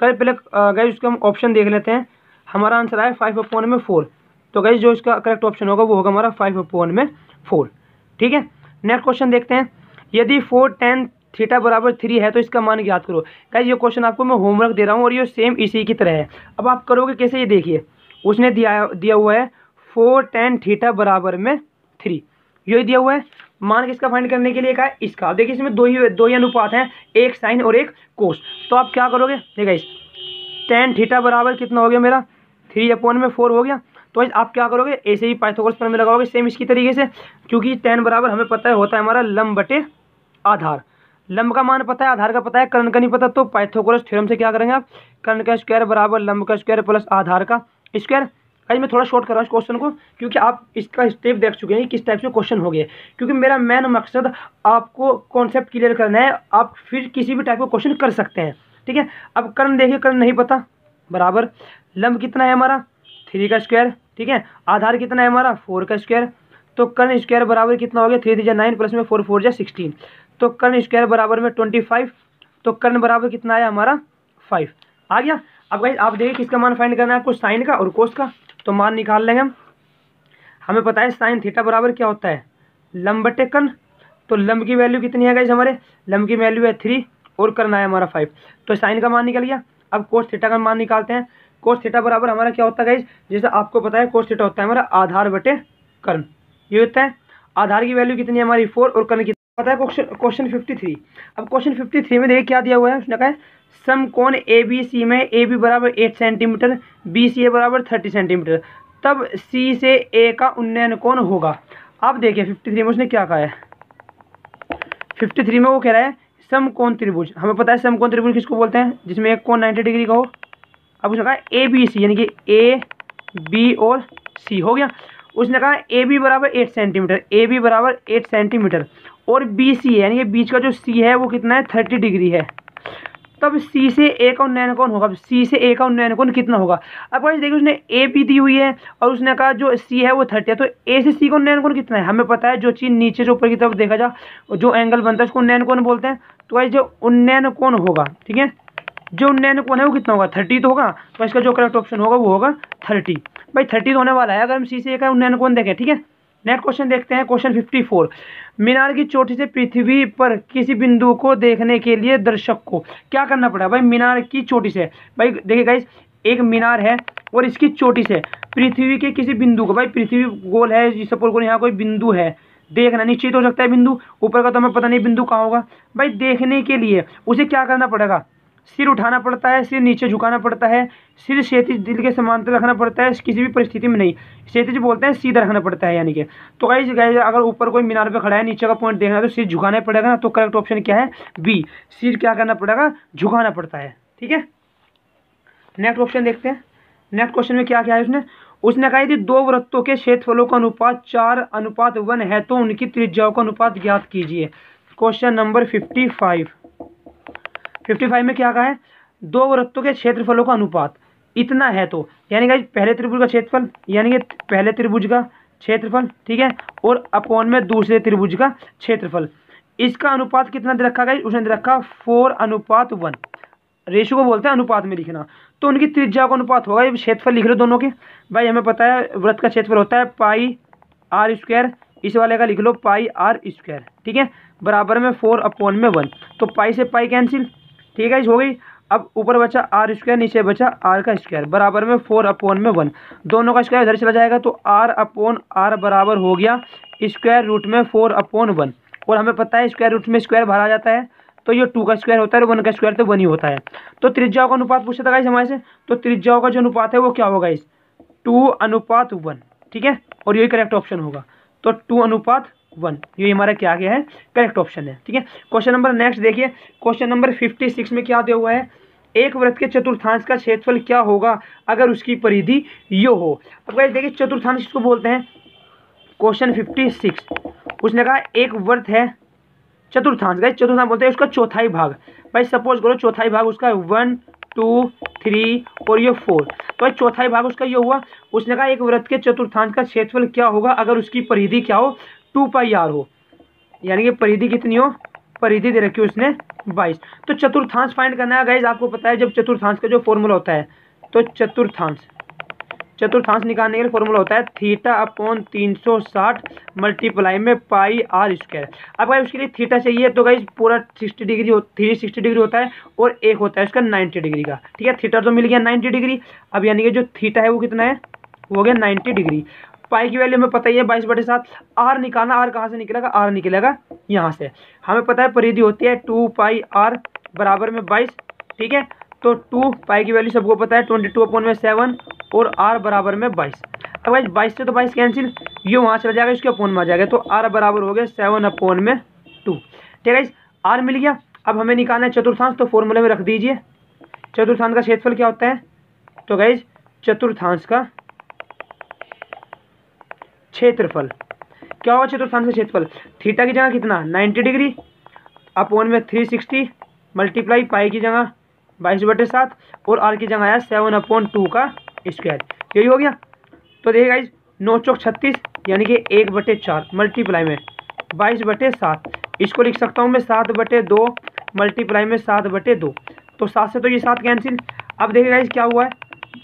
A: कल पहले गाइज़ उसका हम ऑप्शन देख लेते हैं। हमारा आंसर आया फाइव अपोन में फोर तो गाइज़ जो इसका करेक्ट ऑप्शन होगा, वो होगा हमारा फाइव अपोन में फोर ठीक है? नेक्स्ट क्वेश्चन देखते हैं। यदि फोर टेन थीटा बराबर थ्री है तो इसका मान याद करो। गाइज़ ये क्वेश्चन आपको मैं होमवर्क दे रहा हूँ और ये सेम इसी की तरह है। अब आप करोगे कैसे? ये देखिए। उसने दिया दिया हुआ है फोर टेन थीटा बराबर में थ्री यही दिया हुआ है। मान किसका फाइंड करने के लिए कहा है? इसका। देखिए इसमें दो ही दो ही अनुपात हैं, एक साइन और एक कोस तो आप क्या करोगे? देखा इस टेन थीटा बराबर कितना हो गया मेरा? थ्री अपॉन में फोर हो गया। तो आप क्या करोगे? ऐसे ही पाइथागोरस पर में लगाओगे सेम इसकी तरीके से, क्योंकि टेन बराबर हमें पता है, होता है हमारा लंब बटे आधार। लंब का मान पता है, आधार का पता है, कर्ण का नहीं पता तो पाइथागोरस थ्योरम से क्या करेंगे आप? कर्ण का स्क्वायर बराबर लंब का स्क्वायर प्लस आधार का स्क्वायर आज मैं थोड़ा शॉर्ट कर रहा हूँ इस क्वेश्चन को, क्योंकि आप इसका स्टेप देख चुके हैं किस टाइप से क्वेश्चन हो गए। क्योंकि मेरा मेन मकसद आपको कॉन्सेप्ट क्लियर करना है, आप फिर किसी भी टाइप का क्वेश्चन कर सकते हैं। ठीक है? अब कर्ण देखिए कर्ण नहीं पता। बराबर। लंब कितना है हमारा? थ्री का स्क्वायर ठीक है? आधार कितना है हमारा? फोर का स्क्वायर तो कर्ण स्क्वायर बराबर कितना हो गया? थ्री थ्री जा नाइन प्लस में फोर फोर जा सिक्सटीन तो कर्ण स्क्वायर बराबर में ट्वेंटी फाइव तो कर्ण बराबर कितना आया हमारा? फाइव आ गया? अब भाई आप देखिए किसका मान फाइंड करना है, आपको साइन का और कोस का। तो मान निकाल लेंगे हम। हमें पता है साइन थीटा बराबर क्या होता है? लंब कर्ण तो लंब की वैल्यू कितनी है गाइज़ हमारे? लंब की वैल्यू है थ्री और कर्ण आया हमारा फाइव तो साइन का मान निकल गया। अब कोस थीटा का मान निकालते हैं। कोस थीटा बराबर हमारा क्या होता है गाइज़ जैसे आपको पता है कोस थीटा होता है हमारा आधार बटे कर्ण। ये होता है। आधार की वैल्यू कितनी है हमारी? फोर और कर्ण कितनी पता है क्वेश्चन क्वेश्चन फिफ्टी थ्री अब क्वेश्चन फिफ्टी थ्री में देखिए क्या दिया हुआ है? उसने कहा है सम कोण ए बी सी में ए बी बराबर eight centimetre, B C A बराबर थर्टी सेंटीमीटर। तब सी से ए का उन्नयन कौन होगा? अब देखिए फिफ्टी थ्री में उसने क्या कहा है? फिफ्टी थ्री में वो कह रहा है सम कोण त्रिभुज। हमें पता है सम कोण त्रिभुज किसको बोलते हैं? जिसमें एक कोण नाइन्टी डिग्री का हो। अब उसने कहा ए बी सी, यानी कि ए, बी और सी, हो गया। उसने कहा ए बी बराबर एट सेंटीमीटर, ए बी बराबर एट सेंटीमीटर। और बी सी, यानी कि बीच का जो सी है, वो कितना है? थर्टी डिग्री है। तब सी से ए का उन्नयन कौन होगा? सी से ए का उन्नयन कौन कितना होगा? अब गाइस देखिए उसने ए भी दी हुई है और उसने कहा जो सी है वो थर्टी है। तो ए से सी का उन्नयन कौन कितना है? हमें पता है जो चीज़ नीचे से ऊपर की तरफ़ देखा जा जो एंगल बनता है उसको उन्नयन कौन बोलते हैं? तो गाइस जो उन्नयन कौन होगा, ठीक है? जो उन्नयन कौन है वो कितना होगा? थर्टी तो होगा तो इसका जो करेक्ट ऑप्शन होगा वो होगा थर्टी भाई थर्टी तो होने वाला है। अगर हम सी से ए का उन्नयन कौन देखें, ठीक है? नेक्स्ट क्वेश्चन देखते हैं क्वेश्चन फिफ्टी फोर मीनार की चोटी से पृथ्वी पर किसी बिंदु को देखने के लिए दर्शक को क्या करना पड़ेगा भाई, मीनार की चोटी से। भाई, देखिए गाइस एक मीनार है और इसकी चोटी से। पृथ्वी के किसी बिंदु को, भाई, पृथ्वी गोल है, जिस सपोज़ यहाँ कोई बिंदु है। देखना निश्चित हो सकता है बिंदु। ऊपर का तो हमें पता नहीं बिंदु कहाँ होगा। भाई, देखने के लिए उसे क्या करना पड़ेगा? सिर उठाना पड़ता है, सिर नीचे झुकाना पड़ता है, सिर क्षैतिज दिल के समांतर रखना पड़ता है, किसी भी परिस्थिति में नहीं। क्षैतिज बोलते हैं सीधा रखना पड़ता है, यानी कि। तो गाइज़ गाइज़ अगर ऊपर कोई मीनार पे खड़ा है, नीचे का पॉइंट देखना है तो सिर झुकाना पड़ेगा ना तो करेक्ट ऑप्शन क्या है? बी सिर क्या करना पड़ेगा? झुकाना पड़ता है, ठीक है? नेक्स्ट ऑप्शन देखते हैं। नेक्स्ट क्वेश्चन में क्या क्या है उसने? उसने कहा, यदि दो वृत्तों के क्षेत्रफलों का अनुपात चार, अनुपात वन है तो उनकी त्रिज्याओं का अनुपात ज्ञात कीजिए। Question number fifty five fifty five में क्या कहा है? दो वृत्तों के क्षेत्रफलों का अनुपात। इतना है तो यानी कि पहले त्रिभुज का क्षेत्रफल, यानी कि पहले त्रिभुज का क्षेत्रफल, ठीक है? और अपॉन में दूसरे त्रिभुज का क्षेत्रफल। इसका अनुपात कितना दे रखा गया? उसने दे रखा फोर अनुपात वन रेशो को बोलते हैं अनुपात में लिखना। तो उनकी त्रिज्या का अनुपात होगा। ये क्षेत्रफल लिख लो दोनों के। भाई, हमें पता है व्रत का क्षेत्रफल होता है पाई आर स्क्वायर इस वाले का लिख लो पाई आर स्क्वायर ठीक है? बराबर में फोर अपॉन में वन तो पाई से पाई कैंसिल ठीक है हो गई। अब ऊपर बचा आर स्क्वायर नीचे बचा आर का स्क्वायर बराबर में फोर अपोन में वन दोनों का स्क्वायर इधर चला जाएगा तो आर अपोन आर बराबर हो गया स्क्वायर रूट में फोर अपोन वन और हमें पता है स्क्वायर रूट में स्क्वायर भरा जाता है तो ये टू का स्क्वायर होता है और वन का स्क्वायर तो वन ही होता है। तो त्रिज्याओं का अनुपात पूछा था इस हमारे से? तो त्रिज्याओं का जो अनुपात है वो क्या होगा इस टू अनुपात वन ठीक है? और यही करेक्ट ऑप्शन होगा। तो टू अनुपात वन। ये हमारा क्या क्या है? करेक्ट ऑप्शन है, ठीक है? क्वेश्चन नंबर नेक्स्ट देखिए। क्वेश्चन नंबर फिफ्टी सिक्स में क्या दिया हुआ है? एक वृत्त के चतुर्थांश का क्षेत्रफल क्या होगा अगर उसकी परिधि यो हो? अब गाइस देखिए, चतुर्थांश इसको बोलते हैं? क्वेश्चन फिफ्टी सिक्स उसने कहा, एक वृत्त है चतुर्थांश। गाइस चतुर्थांश बोलते हैं उसका चौथाई भाग। भाई सपोज़ करो चौथाई भाग उसका वन, टू, थ्री और ये फोर। तो चौथाई भाग उसका ये हुआ। उसने कहा, एक वृत्त के चतुर्थांश का क्षेत्रफल क्या होगा अगर उसकी परिधि क्या हो? टू पाई आर हो। यानी कि परिधि कितनी हो? परिधि दे रखी हो उसने बाईस। तो चतुर्थांश फाइंड करना है गाइज़ आपको पता है, जब चतुर्थांश का जो फॉर्मूला होता है तो चतुर्थांश। चतुर्थांश निकालने के लिए फॉर्मूला होता है थीटा अपॉन तीन सौ साठ मल्टीप्लाई में पाई आर स्क्वायर अब भाई उसके लिए थीटा चाहिए तो गाइज़ पूरा sixty degree three sixty degree होता है और एक होता है उसका नाइन्टी डिग्री का। ठीक है थीटा तो मिल गया नाइन्टी डिग्री अब यानी कि जो थीटा है, वो कितना है? वो हो गया नाइन्टी डिग्री पाई की वैल्यू हमें पता ही है बाईस बटे सात। आर निकालना आर कहाँ से निकलेगा? आर निकलेगा यहाँ से। हमें पता है परिधि होती है टू पाई आर बराबर में बाईस, ठीक है? तो टू पाई की वैल्यू सबको पता है ट्वेंटी टू अपॉन में सेवन और आर बराबर में बाईस। अब भाई बाईस से तो बाईस कैंसिल ये वहाँ चला जाएगा, इसके अपोन में आ जाएगा। तो आर बराबर हो गया सेवन अपोन में टू ठीक है आर मिल गया। अब हमें निकालना है चतुर्थांश तो फॉर्मूले में रख दीजिए। चतुर्थांश का क्षेत्रफल क्या होता है? तो गाइज़ चतुर्थांश का क्षेत्रफल। क्या होगा चतुर्थांश का क्षेत्रफल। थीटा की जगह कितना? Ninety degree. अपोन में थ्री सिक्सटी मल्टीप्लाई पाई की जगह बाईस बटे सात और आर की जगह आया सेवन अपॉन टू का स्क्वायर यही हो गया। तो देखिए गाइज़ नौ चौक छत्तीस, यानी कि एक बटे चार मल्टीप्लाई में बाईस बटे सात। इसको लिख सकता हूँ मैं सात बटे दो मल्टीप्लाई में सात बटे दो। तो सात से तो ये सात कैंसिल अब देखिए गाइज़ क्या हुआ है?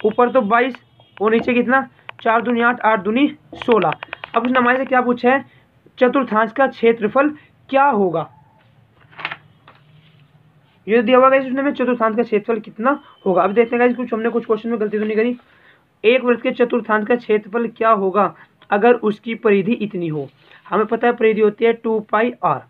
A: ऊपर तो बाईस और नीचे कितना? चार दूनी आठ आठ दूनी सोलह। अब उसने हमारे से क्या पूछा? है चतुर्थांश का क्षेत्रफल क्या होगा? ये दिया हुआ उसने में चतुर्थांश का क्षेत्रफल कितना होगा? अब देखते हैं कुछ हमने कुछ क्वेश्चन में गलती तो नहीं करी। एक वृत्त के चतुर्थांश का क्षेत्रफल क्या होगा, अगर उसकी परिधि इतनी हो? हमें पता है परिधि होती है टू पाई आर।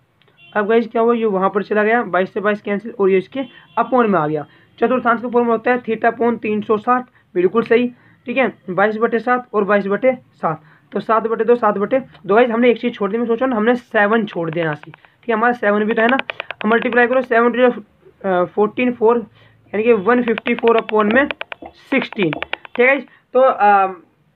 A: अब गाइज़ क्या हुआ? ये वहाँ पर चला गया, बाईस से बाईस कैंसिल और ये इसके अपोन में आ गया। चतुर्थांश का फॉर्म होता है थीटा पोन तीन सौ साठ, बिल्कुल सही। ठीक है? बाईस बटे सात और बाईस बटे सात। तो सात बटे दो, सात बटे दो। गाइज़ हमने एक चीज़ छोड़ दी मैं सोचा ना, हमने सेवन छोड़ देना सी। ठीक है, हमारा सेवन भी तो है ना? मल्टीप्लाई करो सेवन टू फोर्टीन फोर यानी कि वन फिफ्टी फोर अपॉन में सिक्सटीन ठीक है तो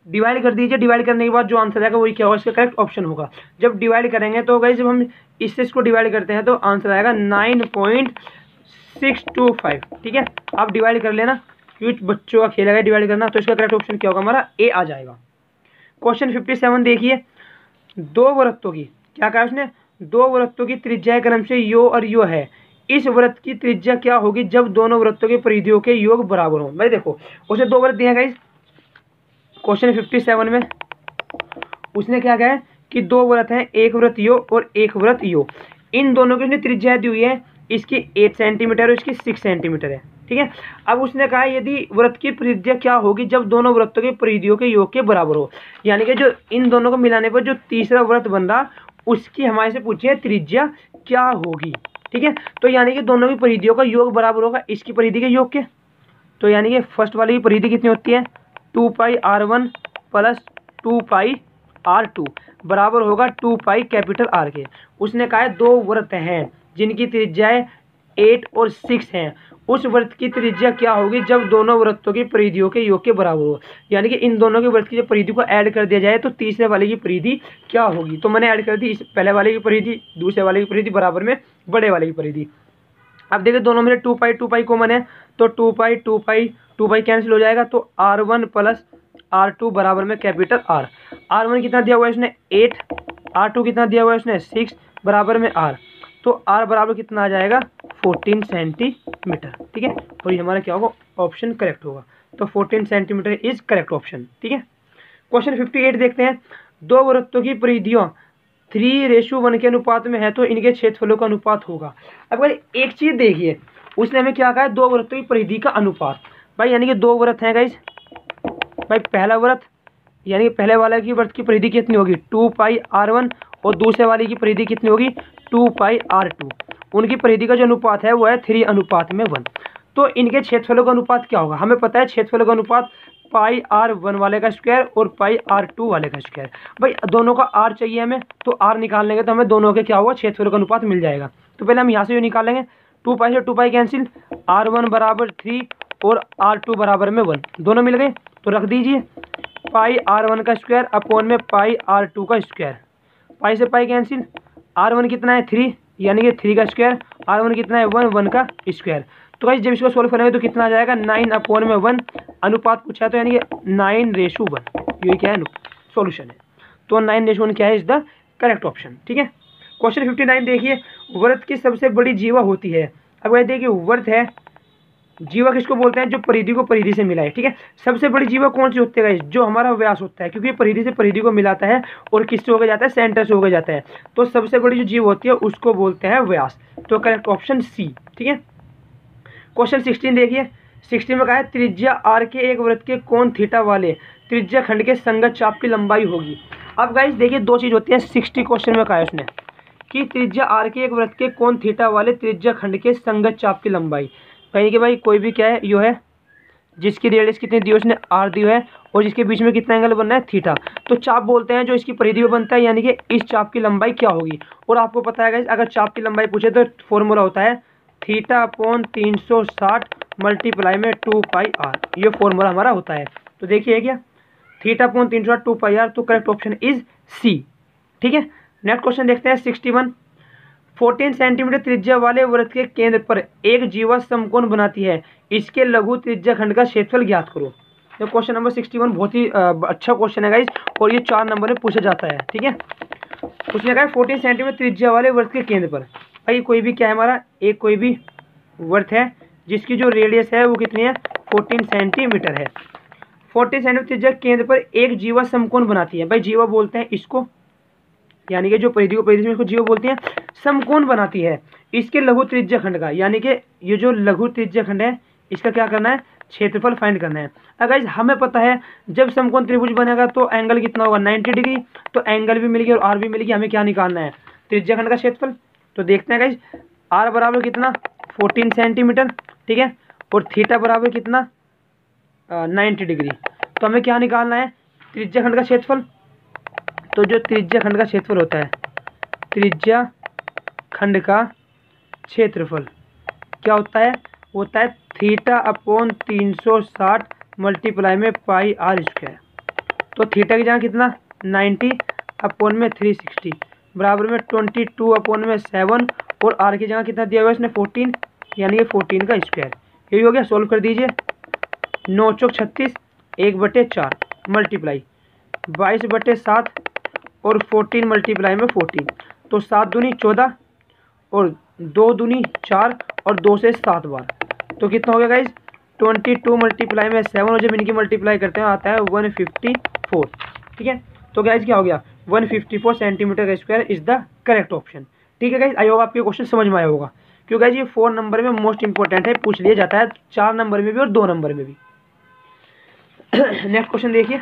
A: डिवाइड कर दीजिए। डिवाइड करने के बाद जो आंसर आएगा, वही क्या होगा? इसका करेक्ट ऑप्शन होगा। जब डिवाइड करेंगे तो गाइज़ जब हम इससे इसको डिवाइड करते हैं तो आंसर आएगा nine point six two five ठीक है? आप डिवाइड कर लेना। क्योंकि बच्चों का खेल है डिवाइड करना तो इसका करेक्ट ऑप्शन क्या होगा? हमारा ए आ जाएगा। क्वेश्चन फिफ्टी सेवन देखिए। दो वृत्तों की। क्या कहा उसने दो वृत्तों की त्रिज्या क्रम से यो और यो है। इस व्रत की त्रिज्या क्या होगी? जब दोनों व्रतों के परिधियों के योग बराबर हो। भाई देखो, उसे दो व्रत दिए गाइस क्वेश्चन फिफ्टी सेवन में। उसने क्या कहा है? कि दो व्रत हैं, एक व्रत यो और एक व्रत यो। इन दोनों की उसने त्रिज्या दी हुई है। इसकी एट सेंटीमीटर और इसकी सिक्स सेंटीमीटर है। ठीक है? अब उसने कहा, यदि व्रत की परिधिया क्या होगी जब दोनों व्रतों के परिधियों के योग के बराबर हो? यानी कि जो इन दोनों को मिलाने पर जो तीसरा व्रत बन रहा, उसकी हमारे से पूछिए, त्रिज्या क्या होगी? ठीक है? तो यानी कि दोनों की परिधियों का योग बराबर होगा। इसकी परिधि के योग के? तो यानी कि फ़र्स्ट वाली की परिधि कितनी होती है? Two pi R one plus two pi R two बराबर होगा टू पाई कैपिटल आर के। उसने कहा है दो व्रत हैं जिनकी त्रिज्याएँ एट और सिक्स हैं। उस व्रत की त्रिज्या क्या होगी जब दोनों व्रतों की परिधियों के योग के बराबर हो? यानी कि इन दोनों के व्रत की जब परिधि को ऐड कर दिया जाए तो तीसरे वाले की परिधि क्या होगी? तो मैंने ऐड कर दी इस पहले वाले की परिधि, दूसरे वाले की परिधि, बराबर में बड़े वाले की परिधि। अब देखिए दोनों में two pi two pi common है तो two pi two pi two pi cancel हो जाएगा तो R one plus R two बराबर में कैपिटल आर आर वन कितना दिया हुआ है इसने? एट आर टू कितना दिया हुआ है इसने? सिक्स बराबर में आर तो आर बराबर कितना आ जाएगा? फोर्टीन सेंटीमीटर, ठीक है? और ये हमारा क्या होगा? ऑप्शन करेक्ट होगा। तो fourteen centimetre is correct option ठीक है? क्वेश्चन फिफ्टी एट देखते हैं। दो वृत्तों की परिधियों थ्री रेशो वन के अनुपात में है तो इनके क्षेत्रफलों का अनुपात होगा। अब अगर एक चीज़ देखिए, उसने हमें क्या कहा? है दो वृत्तों की परिधि का अनुपात। भाई, यानी कि दो व्रत हैं गाइज़ भाई, पहला व्रत, यानी कि पहले वाले की व्रत की परिधि कितनी होगी? टू पाई आर वन और दूसरे वाले की परिधि कितनी होगी? टू पाई आर टू उनकी परिधि का जो अनुपात है, वो है थ्री अनुपात में वन तो इनके क्षेत्रफलों का अनुपात क्या होगा? हमें पता है क्षेत्रफलों का अनुपात पाई आर वन वाले का स्क्वायर और पाई आर टू वाले का स्क्वायर भाई, दोनों का आर चाहिए हमें तो आर निकाल लेंगे तो हमें दोनों के क्या होगा क्षेत्रफलों का अनुपात मिल जाएगा। तो पहले हम यहाँ से जो निकालेंगे टू पाई से two pi cancel R one बराबर थ्री और आर टू बराबर में वन दोनों मिल गए? तो रख दीजिए। पाई आर वन का स्क्वायर अपॉन में पाई आर टू का स्क्वायर पाई से पाई कैंसिल आर वन कितना है? थ्री यानी कि थ्री का स्क्वायर आर वन कितना है? वन वन का स्क्वायर तो भाई जब इसको सोल्व करेंगे तो कितना आ जाएगा? नाइन अपॉन में वन अनुपात पूछा तो यानी कि नाइन रेशू वन ये क्या है? सोल्यूशन है. तो नाइन रेशू वन क्या है? इज़ द करेक्ट ऑप्शन ठीक है? क्वेश्चन फिफ्टी नाइन देखिए व्रत की सबसे बड़ी जीवा होती है। अब वह देखिए व्रत है जीवा किसको बोलते हैं? जो परिधि को परिधि से मिलाए ठीक है? सबसे बड़ी जीवा कौन सी होती है जो हमारा व्यास होता है, क्योंकि परिधि से परिधि को मिलाता है और किससे होकर जाता है? सेंटर से होकर जाता है। तो सबसे बड़ी जो जीव होती है, उसको बोलते हैं व्यास। तो करेक्ट ऑप्शन सी ठीक है? क्वेश्चन सिक्सटीन देखिए। सिक्सटीन में कहा है, त्रिज्या आर के एक वृत्त के कौन थीटा वाले त्रिज्या खंड के संगत चाप की लंबाई होगी। अब गाइस देखिए, दो चीज़ होती है। सिक्सटी क्वेश्चन में कहा है उसने कि त्रिज्या आर के एक वृत्त के कौन थीटा वाले त्रिज्या खंड के संगत चाप की लंबाई। कहीं कि भाई कोई भी क्या है, यो है, जिसकी रेडियस कितनी दी उसने आर दी है, और जिसके बीच में कितना एंगल बनना है थीटा तो चाप बोलते हैं, जो इसकी परिधि में बनता है, यानी कि इस चाप की लंबाई क्या होगी? और आपको पता है अगर चाप की लंबाई पूछे तो फॉर्मूला होता है थीटा अपॉन तीन सौ साठ मल्टीप्लाई में टू पाई आर ये फॉर्मूला हमारा होता है। तो देखिए क्या? थीटा अपॉन तीन सौ साठ टू पाई आर तो करेक्ट ऑप्शन इज़ सी ठीक है? नेक्स्ट क्वेश्चन देखते हैं सिक्सटी वन फोर्टीन सेंटीमीटर त्रिज्या वाले वृत्त के केंद्र पर एक जीवा समकोण बनाती है। इसके लघु त्रिज्या खंड का क्षेत्रफल ज्ञात करो। तो क्वेश्चन नंबर सिक्सटी वन बहुत ही अच्छा क्वेश्चन है गाइज़ और ये चार नंबर में पूछा जाता है, ठीक है? उसने कहा फोर्टीन सेंटीमीटर त्रिज्या वाले वृत्त के केंद्र पर। भाई, कोई भी क्या है हमारा? एक कोई भी वर्थ है, जिसकी जो रेडियस है वो कितनी है? फोर्टीन सेंटीमीटर है। फोर्टीन सेंटीमीटर त्रिज्या केंद्र पर एक जीवा समकोण बनाती है। भाई, जीवा बोलते हैं इसको, यानी कि जो परिधि को, परिधि में इसको जीवा बोलते हैं समकोण बनाती है। इसके लघु त्रिज्या खंड का, यानी कि ये जो लघु त्रिज्या खंड है, इसका क्या करना है? क्षेत्रफल फाइंड करना है। अगर हमें पता है, जब समकोण त्रिभुज बनेगा तो एंगल कितना होगा? 90 डिग्री तो एंगल भी मिल गया और आर भी मिल गया हमें क्या निकालना है? त्रिज्या खंड का क्षेत्रफल। तो देखते हैं गाइज़ आर बराबर कितना? फोर्टीन सेंटीमीटर ठीक है? और थीटा बराबर कितना? नाइन्टी डिग्री तो हमें क्या निकालना है? त्रिज्या खंड का क्षेत्रफल। तो जो त्रिज्या खंड का क्षेत्रफल होता है, त्रिज्या खंड का क्षेत्रफल। क्या होता है? होता है थीटा अपॉन तीन सौ साठ मल्टीप्लाई में पाई आर स्क्वायर। तो थीटा की जगह कितना? नाइन्टी अपॉन में थ्री सिक्सटी। बराबर में ट्वेंटी टू अपॉन में सेवन और आर की जगह कितना दिया हुआ है इसने? फोर्टीन, यानी ये फोर्टीन का स्क्वायर। यही हो गया, सोल्व कर दीजिए। नौ चौक छत्तीस, एक बटे चार, मल्टीप्लाई। बाईस बटे सात और फोर्टीन मल्टीप्लाई में फोर्टीन। तो सात दूनी चौदह और दो दूनी चार और दो से सात बार। तो कितना हो गया गाइज़ ट्वेंटी टू मल्टीप्लाई में सेवन और जब इनकी मल्टीप्लाई करते हैं, आता है वन फिफ्टी फोर ठीक है? तो गाइज़ क्या हो गया? वन फिफ्टी फोर सेंटीमीटर का square is the correct option ठीक है गाइज़ आई होगा आपके क्वेश्चन समझ में आया होगा। क्योंकि गाइज़ ये फोर नंबर में मोस्ट इंपॉर्टेंट है, पूछ लिया जाता है चार नंबर में भी और दो नंबर में भी। नेक्स्ट क्वेश्चन देखिए।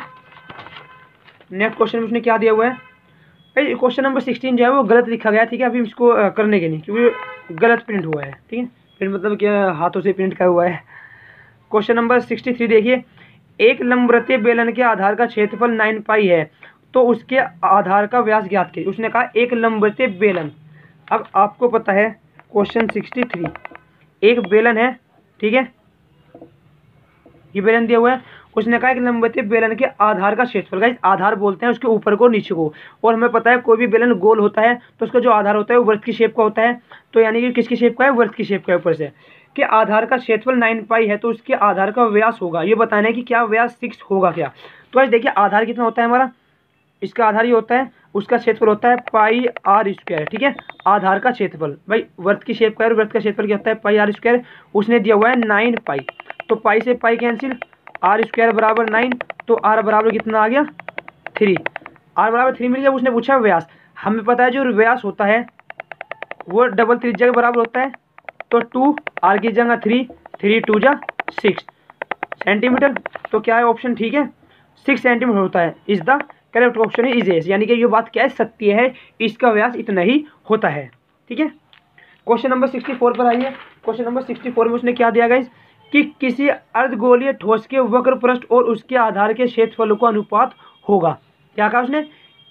A: नेक्स्ट क्वेश्चन में उसने क्या दिया हुआ है? भाई क्वेश्चन नंबर सिक्सटीन जो है वो गलत लिखा गया, ठीक है? अभी इसको करने के नहीं क्योंकि गलत प्रिंट हुआ है, ठीक है? प्रिंट मतलब क्या हाथों से प्रिंट का हुआ है। क्वेश्चन नंबर सिक्सटी थ्री देखिए। एक लंबवृत्तीय बेलन के आधार का क्षेत्रफल नाइन पाई है तो उसके आधार का व्यास ज्ञात कीजिए उसने कहा, एक लंबवृत्तीय बेलन। अब आपको पता है क्वेश्चन सिक्सटी थ्री एक बेलन है, ठीक है? ये बेलन दिया हुआ है। उसने कहा एक लंबवृत्तीय बेलन के आधार का क्षेत्रफल। का आधार बोलते हैं उसके ऊपर को नीचे को। और हमें पता है कोई भी बेलन गोल होता है तो उसका जो आधार होता है वो वृत्त की शेप का होता है। तो यानी कि किसकी शेप का है? वृत्त की शेप का ऊपर से। कि आधार का क्षेत्रफल नाइन पाई है तो उसके आधार का व्यास होगा। ये बताना है कि क्या व्यास सिक्स होगा क्या? तो आज देखिए, आधार कितना होता है हमारा? इसका आधार ये होता है, उसका क्षेत्रफल होता है पाई आर स्क्वायर ठीक है? आधार का क्षेत्रफल। भाई वर्त की शेप का है वर्त का क्षेत्रफल क्या होता है? पाई आर स्क्वायर उसने दिया हुआ है नाइन पाई तो पाई से पाई कैंसिल आर स्क्वायर बराबर नाइन तो आर बराबर कितना आ गया? थ्री आर बराबर थ्री मिल गया, उसने पूछा व्यास। हमें पता है जो व्यास होता है, वो डबल त्रिज्या के बराबर होता है तो टू आर की जगह थ्री थ्री टू जा सिक्स सेंटीमीटर तो क्या है ऑप्शन ठीक है? सिक्स सेंटीमीटर होता है। Is the correct option is S यानी कि ये बात क्या है? सत्य है। इसका व्यास इतना ही होता है। ठीक है? क्वेश्चन नंबर सिक्सटी फोर पर आइए। क्वेश्चन नंबर सिक्सटी फोर में उसने क्या दिया गया कि किसी अर्धगोलीय ठोस के वक्र पृष्ठ और उसके आधार के क्षेत्रफल का अनुपात होगा। क्या कहा उसने?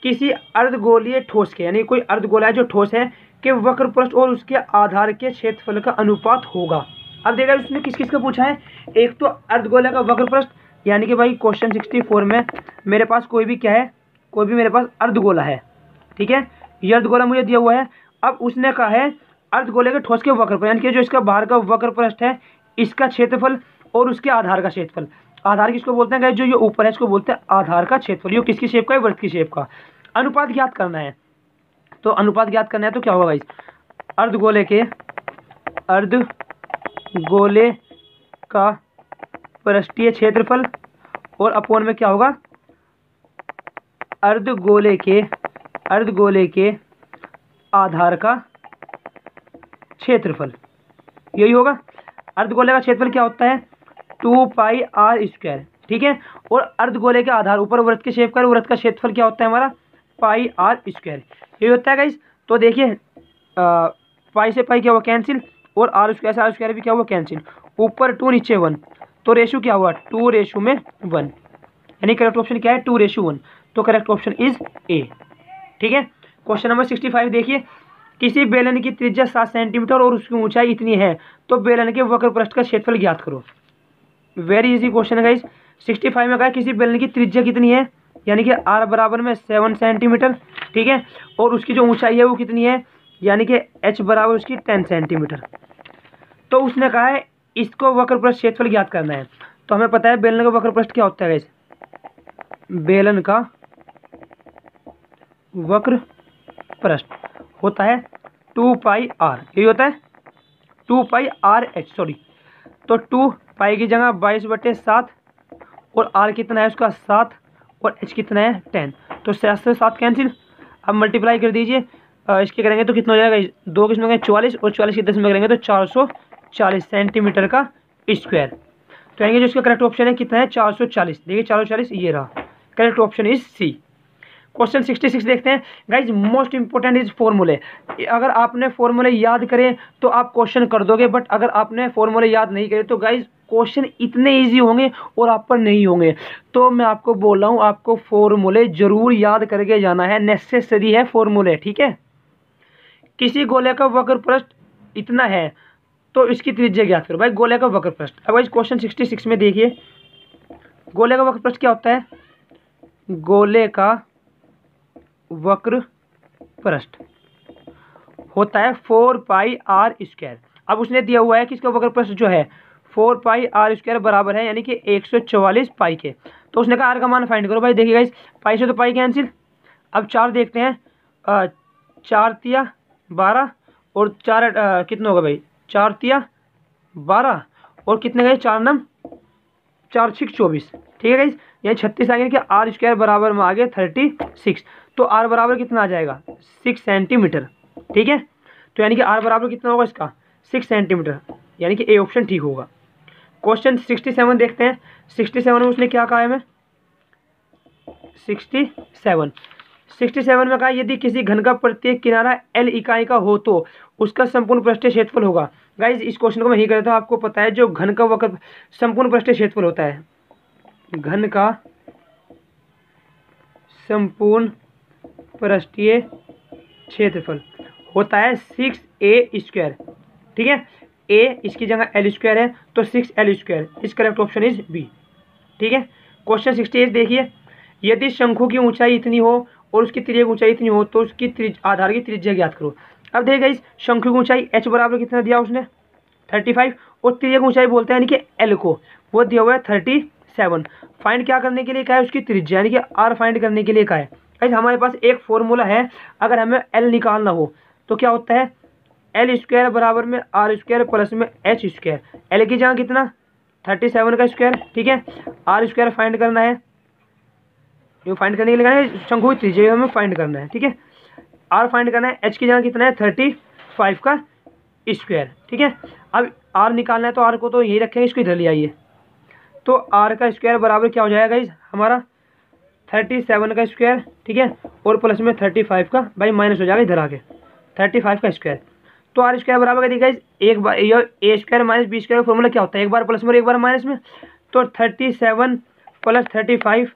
A: किसी अर्धगोलीय ठोस के, यानी कोई अर्धगोला जो ठोस है, के वक्र पृष्ठ और उसके आधार के क्षेत्रफल का अनुपात होगा। अब देखा उसने किस किस का पूछा है? एक तो अर्धगोला का वक्र पृष्ठ यानी कि भाई क्वेश्चन सिक्सटी फोर में मेरे पास कोई भी क्या है? कोई भी मेरे पास अर्धगोला है। ठीक है? ये अर्धगोला मुझे दिया हुआ है। अब उसने कहा है, अर्धगोले के ठोस के वक्र पृष्ठ यानी कि जो इसका बाहर का वक्र पृष्ठ है इसका क्षेत्रफल और उसके आधार का क्षेत्रफल। आधार किसको बोलते हैं जो ये ऊपर है, इसको बोलते हैं आधार का क्षेत्रफल। ये किसकी शेप का है? वृत्त की शेप का। अनुपात ज्ञात करना है। तो अनुपात ज्ञात करना है तो क्या होगा अर्ध गोले के, अर्ध गोले का पृष्ठीय क्षेत्रफल और अपोन में क्या होगा? अर्ध गोले के, अर्ध गोले के आधार का क्षेत्रफल। यही होगा। अर्धगोले का क्षेत्रफल क्या होता है? टू पाई आर स्क्वायर, ठीक है? और अर्धगोले के आधार, ऊपर व्रत के शेप कर व्रत का क्षेत्रफल क्या होता है हमारा? Pi R square. ये होता है गाइस तो देखिए पाई से पाई क्या हुआ? कैंसिल और आर स्क्वायर से आर स्क्वायर भी क्या हुआ? कैंसिल ऊपर टू, नीचे वन। तो रेशू क्या हुआ? टू रेशू में वन। यानी करेक्ट ऑप्शन क्या है? Two ratio one. तो करेक्ट ऑप्शन इज़ ए ठीक है? क्वेश्चन नंबर सिक्सटी फाइव देखिए। किसी बेलन की त्रिज्या सात सेंटीमीटर और उसकी ऊंचाई इतनी है तो बेलन के वक्र पृष्ठ का क्षेत्रफल ज्ञात करो। वेरी इजी क्वेश्चन है गाइस सिक्सटी फाइव में कहा किसी बेलन की त्रिज्या कितनी है? यानी कि आर बराबर में सेवन सेंटीमीटर ठीक है? और उसकी जो ऊंचाई है वो कितनी है? यानी कि एच बराबर उसकी टेन सेंटीमीटर तो उसने कहा है, इसको वक्र पृष्ठ क्षेत्रफल ज्ञात करना है। तो हमें पता है बेलन का वक्र पृष्ठ क्या होता है बेलन का वक्र पृष्ठ होता है टू पाई आर, यही होता है? Two pi R H sorry तो टू पाई की जगह बाईस बटे सात और आर कितना है उसका सात और एच कितना है टेन। तो सात से सात कैंसिल अब मल्टीप्लाई कर दीजिए। इसके करेंगे तो कितना हो जाएगा? दो किस्म करेंगे? चौवालीस और चौवालीस के दस में करेंगे तो चार सौ चालीस सेंटीमीटर का स्क्वायर तो यानी जो इसका करेक्ट ऑप्शन है, कितना है? चार सौ चालीस। देखिए चार सौ चालीस, ये रहा। Correct option is C question sixty six देखते हैं। गाइज़ मोस्ट इंपॉर्टेंट इज़ फॉर्मूले अगर आपने फॉर्मूले याद करें तो आप क्वेश्चन कर दोगे बट अगर आपने फॉर्मूले याद नहीं करे तो गाइज़ क्वेश्चन इतने इजी होंगे और आप पर नहीं होंगे। तो मैं आपको बोल रहा हूँ, आपको फॉर्मूले ज़रूर याद करके जाना है। नेसेसरी है फॉर्मूले ठीक है? किसी गोले का वक्र पृष्ठ इतना है तो इसकी त्रिज्या ज्ञात करो। भाई, गोले का वक्र पृष्ठ। अब भाई क्वेश्चन सिक्सटी सिक्स में देखिए। गोले का वक्र पृष्ठ क्या होता है? गोले का वक्र पृष्ठ। होता है फोर पाई आर स्क्वायर। अब उसने दिया हुआ है कि इसका वक्र प्रश्न जो है, फोर पाई आर स्क्वायर बराबर है, यानी कि एक सौ चौवालीस पाई के। तो उसने कहा, आर का मान फाइंड करो भाई देखिएगा इस पाई से तो पाई कैंसिल अब चार देखते हैं। चार तिया बारह और चार कितने होगा भाई? चार तिया बारह और कितने गए? चार नम, चार छिक चौबीस। ठीक है गाइज़ यानी छत्तीस आ कि आर स्क्वायर बराबर में आ गया थर्टी सिक्स। तो आर बराबर कितना आ जाएगा? सिक्स सेंटीमीटर ठीक है? तो यानी कि आर बराबर कितना होगा इसका? सिक्स सेंटीमीटर यानी कि ए ऑप्शन ठीक होगा। क्वेश्चन सिक्सटी सेवन देखते हैं। सिक्सटी सेवन में उसने क्या कहा है हमें? सिक्सटी सेवन सिक्सटी सेवन में कहा यदि किसी घन का प्रत्येक किनारा एल इकाई का हो तो उसका संपूर्ण पृष्ठ क्षेत्रफल होगा। गाइज़ इस क्वेश्चन को मैं ही करता हूँ आपको पता है, जो घन का वक्र, संपूर्ण पृष्ठ क्षेत्रफल होता है। घन का संपूर्ण पृष्ठीय क्षेत्रफल होता है सिक्स ए स्क्वायर। ठीक है? ए इसकी जगह एल स्क्वायर है तो सिक्स एल स्क्वायर। इस करेक्ट ऑप्शन इज़ बी ठीक है? क्वेश्चन सिक्सटी एट देखिए। यदि शंखु की ऊंचाई इतनी हो और उसकी त्रिज्या ऊंचाई इतनी हो तो उसकी त्रिज आधार की त्रिज्या ज्ञात करो। अब देखिए इस शंखु की ऊंचाई एच बराबर कितना दिया उसने? थर्टी फाइव और त्रिज्या की ऊंचाई बोलते हैं, यानी कि एल को। वो दिया हुआ है थर्टी सेवन फाइंड क्या करने के लिए कहा है? उसकी त्रिज्या, यानी कि आर फाइंड करने के लिए कहा है। ऐसे हमारे पास एक फॉर्मूला है, अगर हमें एल निकालना हो तो क्या होता है? एल स्क्वायर बराबर में आर स्क्वायर प्लस में एच स्क्वायर एल की जगह कितना? थर्टी सेवन का स्क्वायर ठीक है? आर स्क्वायर फाइंड करना है। जो फाइंड करने के लिए शंकु त्रिज्या हमें फाइंड करना है, ठीक है? आर फाइंड करना है एच की जगह कितना है? थर्टी फाइव का स्क्वायर ठीक है? अब आर निकालना है तो आर को तो यही रखेंगे, इसको इधर ले आइए। तो आर का स्क्वायर बराबर क्या हो जाएगा इस हमारा थर्टी सेवन का स्क्वायर, ठीक है? और प्लस में थर्टी फाइव का, भाई माइनस हो जाएगा इधर आके। थर्टी फाइव का स्क्वायर। तो आर स्क्वायर बराबर देखिए एक बार A square minus B square का फॉर्मूला क्या होता है? एक बार प्लस में और एक बार माइनस में। तो thirty seven plus thirty five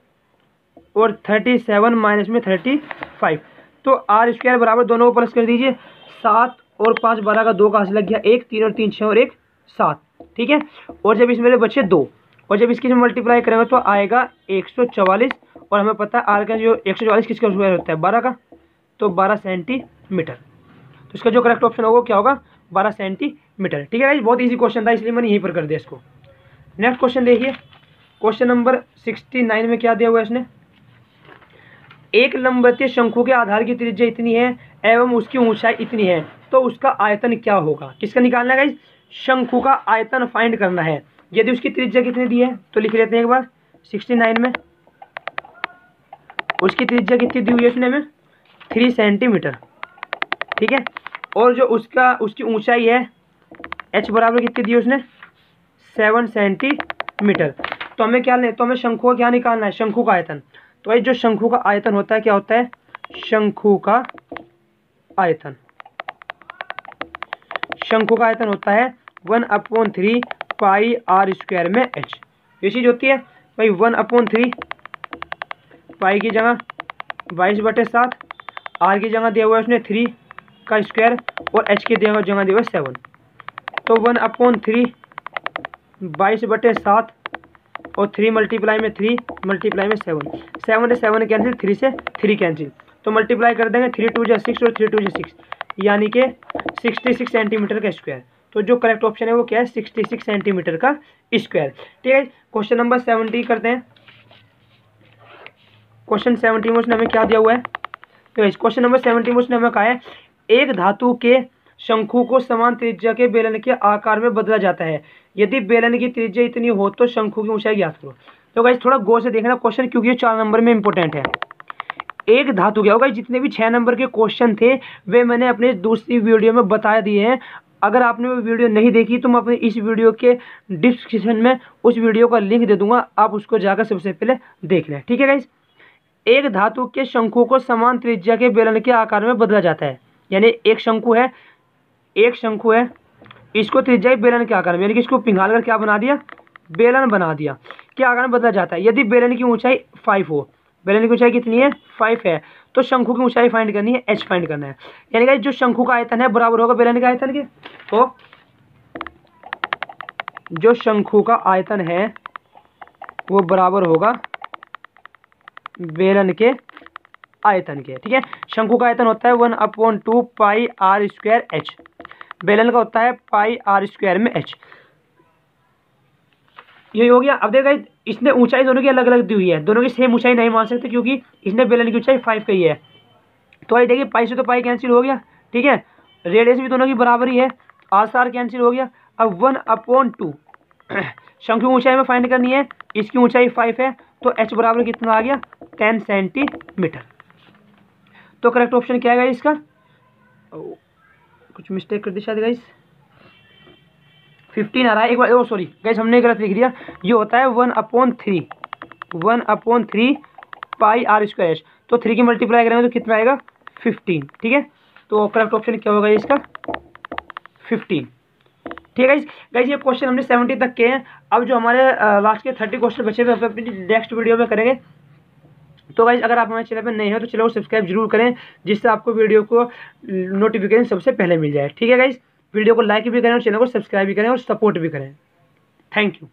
A: और थर्टी सेवन माइनस में थर्टी फाइव। तो आर स्क्वायर बराबर दोनों को प्लस कर दीजिए। सात और पाँच बारह का दो का हासिल लग गया? एक, तीन और तीन छः और एक, सात, ठीक है? और जब इसमें बचे दो, और जब इसकी मल्टीप्लाई करेंगे तो आएगा एक सौ चवालीस और हमें पता है आर का जो एक सौ चवालीस किसका स्क्वायर होता है? बारह का? तो बारह सेंटीमीटर तो इसका जो करेक्ट ऑप्शन होगा क्या होगा? बारह सेंटीमीटर ठीक है बहुत ईजी क्वेश्चन था, इसलिए मैंने यहीं पर कर दिया इसको। नेक्स्ट क्वेश्चन देखिए। क्वेश्चन नंबर सिक्सटी नाइन में क्या दिया हुआ है इसने? एक लंबतीय शंकु के आधार की त्रिज्या इतनी है एवं उसकी ऊंचाई इतनी है तो उसका आयतन क्या होगा? किसका निकालना है शंकु का आयतन फाइंड करना है। यदि उसकी त्रिज्या कितनी दी है तो लिख लेते हैं एक बार। सिक्सटी नाइन में। उसकी त्रिज्या कितनी दी हुई है उसने में थ्री सेंटीमीटर ठीक है? और जो उसका, उसकी ऊंचाई है एच बराबर कितनी दी उसने? सेवन सेंटीमीटर तो हमें क्या ले तो हमें शंखु का क्या निकालना है? शंखु का आयतन। तो भाई जो शंखु का आयतन होता है, क्या होता है? शंखु का आयतन। शंखु का आयतन होता है one upon three pi R square में एच ये चीज़ होती है? भाई वन अपॉन थ्री पाई की जगह बाईस बटे सात, आर की जगह दिया हुआ है उसने थ्री का स्क्वायर और एच के दिया हुआ जगह दिया हुआ सेवन तो वन अपॉन थ्री बाईस बटे सात और थ्री मल्टीप्लाई में थ्री मल्टीप्लाई में सेवन सेवन से सेवन कैंसिल थ्री से थ्री कैंसिल तो मल्टीप्लाई कर देंगे थ्री टू जो सिक्स और थ्री टू जो सिक्स यानी कि सिक्सटी सिक्स सेंटीमीटर का स्क्वायर तो जो करेक्ट ऑप्शन है वो क्या है? सिक्सटी सिक्स सेंटीमीटर का स्क्वायर ठीक है क्वेश्चन नंबर सेवेंटी करते हैं. क्वेश्चन में उसने हमें क्या दिया हुआ है? क्वेश्चन नंबर में उसने हमें कहा है, एक धातु के शंखु को समान त्रिज्या के बेलन के आकार में बदला जाता है। यदि बेलन की त्रिज्या इतनी हो तो शंखु की ऊंचाई ज्ञात करो। तो गाइज़ थोड़ा गौर से देखना क्वेश्चन क्योंकि चार नंबर में इंपॉर्टेंट है। एक धातु क्या होगा जितने भी छह नंबर के क्वेश्चन थे, वे मैंने अपने दूसरी वीडियो में बता दिए हैं। अगर आपने वो वीडियो नहीं देखी तो मैं अपने इस वीडियो के डिस्क्रिप्शन में उस वीडियो का लिंक दे दूँगा। आप उसको जाकर सबसे पहले देख लें। ठीक है गाइज़ एक धातु के शंकु को समान त्रिज्या के बेलन के आकार में बदला जाता है। यानी एक शंकु है, एक शंकु है, इसको त्रिज्या बेलन के आकार में, यानी कि इसको पिघाल कर क्या बना दिया? बेलन बना दिया। क्या आकार में बदला जाता है। यदि बेलन की ऊंचाई फाइव हो, बेलन की ऊंचाई कितनी है? फाइव है तो शंकु की ऊंचाई फाइंड करनी है एच फाइंड करना है। यानी कि जो शंकु का आयतन है, बराबर होगा बेलन के आयतन के। तो जो शंकु का आयतन है, वो बराबर होगा बेलन के आयतन के, ठीक है? शंकु का आयतन होता है one upon two pi R square H. बेलन का होता है पाई आर स्क्वायर में एच। ये हो गया। अब देखा इसने ऊंचाई दोनों की अलग अलग दी हुई है। दोनों की सेम ऊंचाई नहीं मान सकते क्योंकि इसने बेलन की ऊंचाई फाइव कही है। तो आई देखिए, पाई से तो पाई कैंसिल हो गया, ठीक है? रेडियस भी दोनों की बराबर ही है। आर सार कैंसिल हो गया। अब वन अपॉन टू शंकु ऊंचाई में फाइंड करनी है। इसकी ऊंचाई फाइव है। तो एच बराबर कितना आ गया? टेन सेंटीमीटर तो करेक्ट ऑप्शन क्या है इसका? कुछ मिस्टेक कर दी शायद गाइस फिफ्टीन आ रहा है, एक बार, ओ सॉरी गाइस हमने गलत लिख दिया. ये होता है one upon three one upon three pi R square H तो थ्री की मल्टीप्लाई करेंगे तो कितना आएगा? फिफ्टीन ठीक है? तो करेक्ट ऑप्शन क्या होगा इसका? फिफ्टीन ठीक है गाइज़ ये क्वेश्चन हमने सेवेंटी तक के हैं. अब जो हमारे लास्ट के थर्टी क्वेश्चन बचे हुए अपनी नेक्स्ट वीडियो में करेंगे। तो गाइज़ अगर आप हमारे चैनल पर नए हो तो चैनल को सब्सक्राइब ज़रूर करें, जिससे आपको वीडियो को नोटिफिकेशन सबसे पहले मिल जाए। ठीक है गाइज़ वीडियो को लाइक भी करें और चैनल को सब्सक्राइब भी करें और सपोर्ट भी करें। Thank you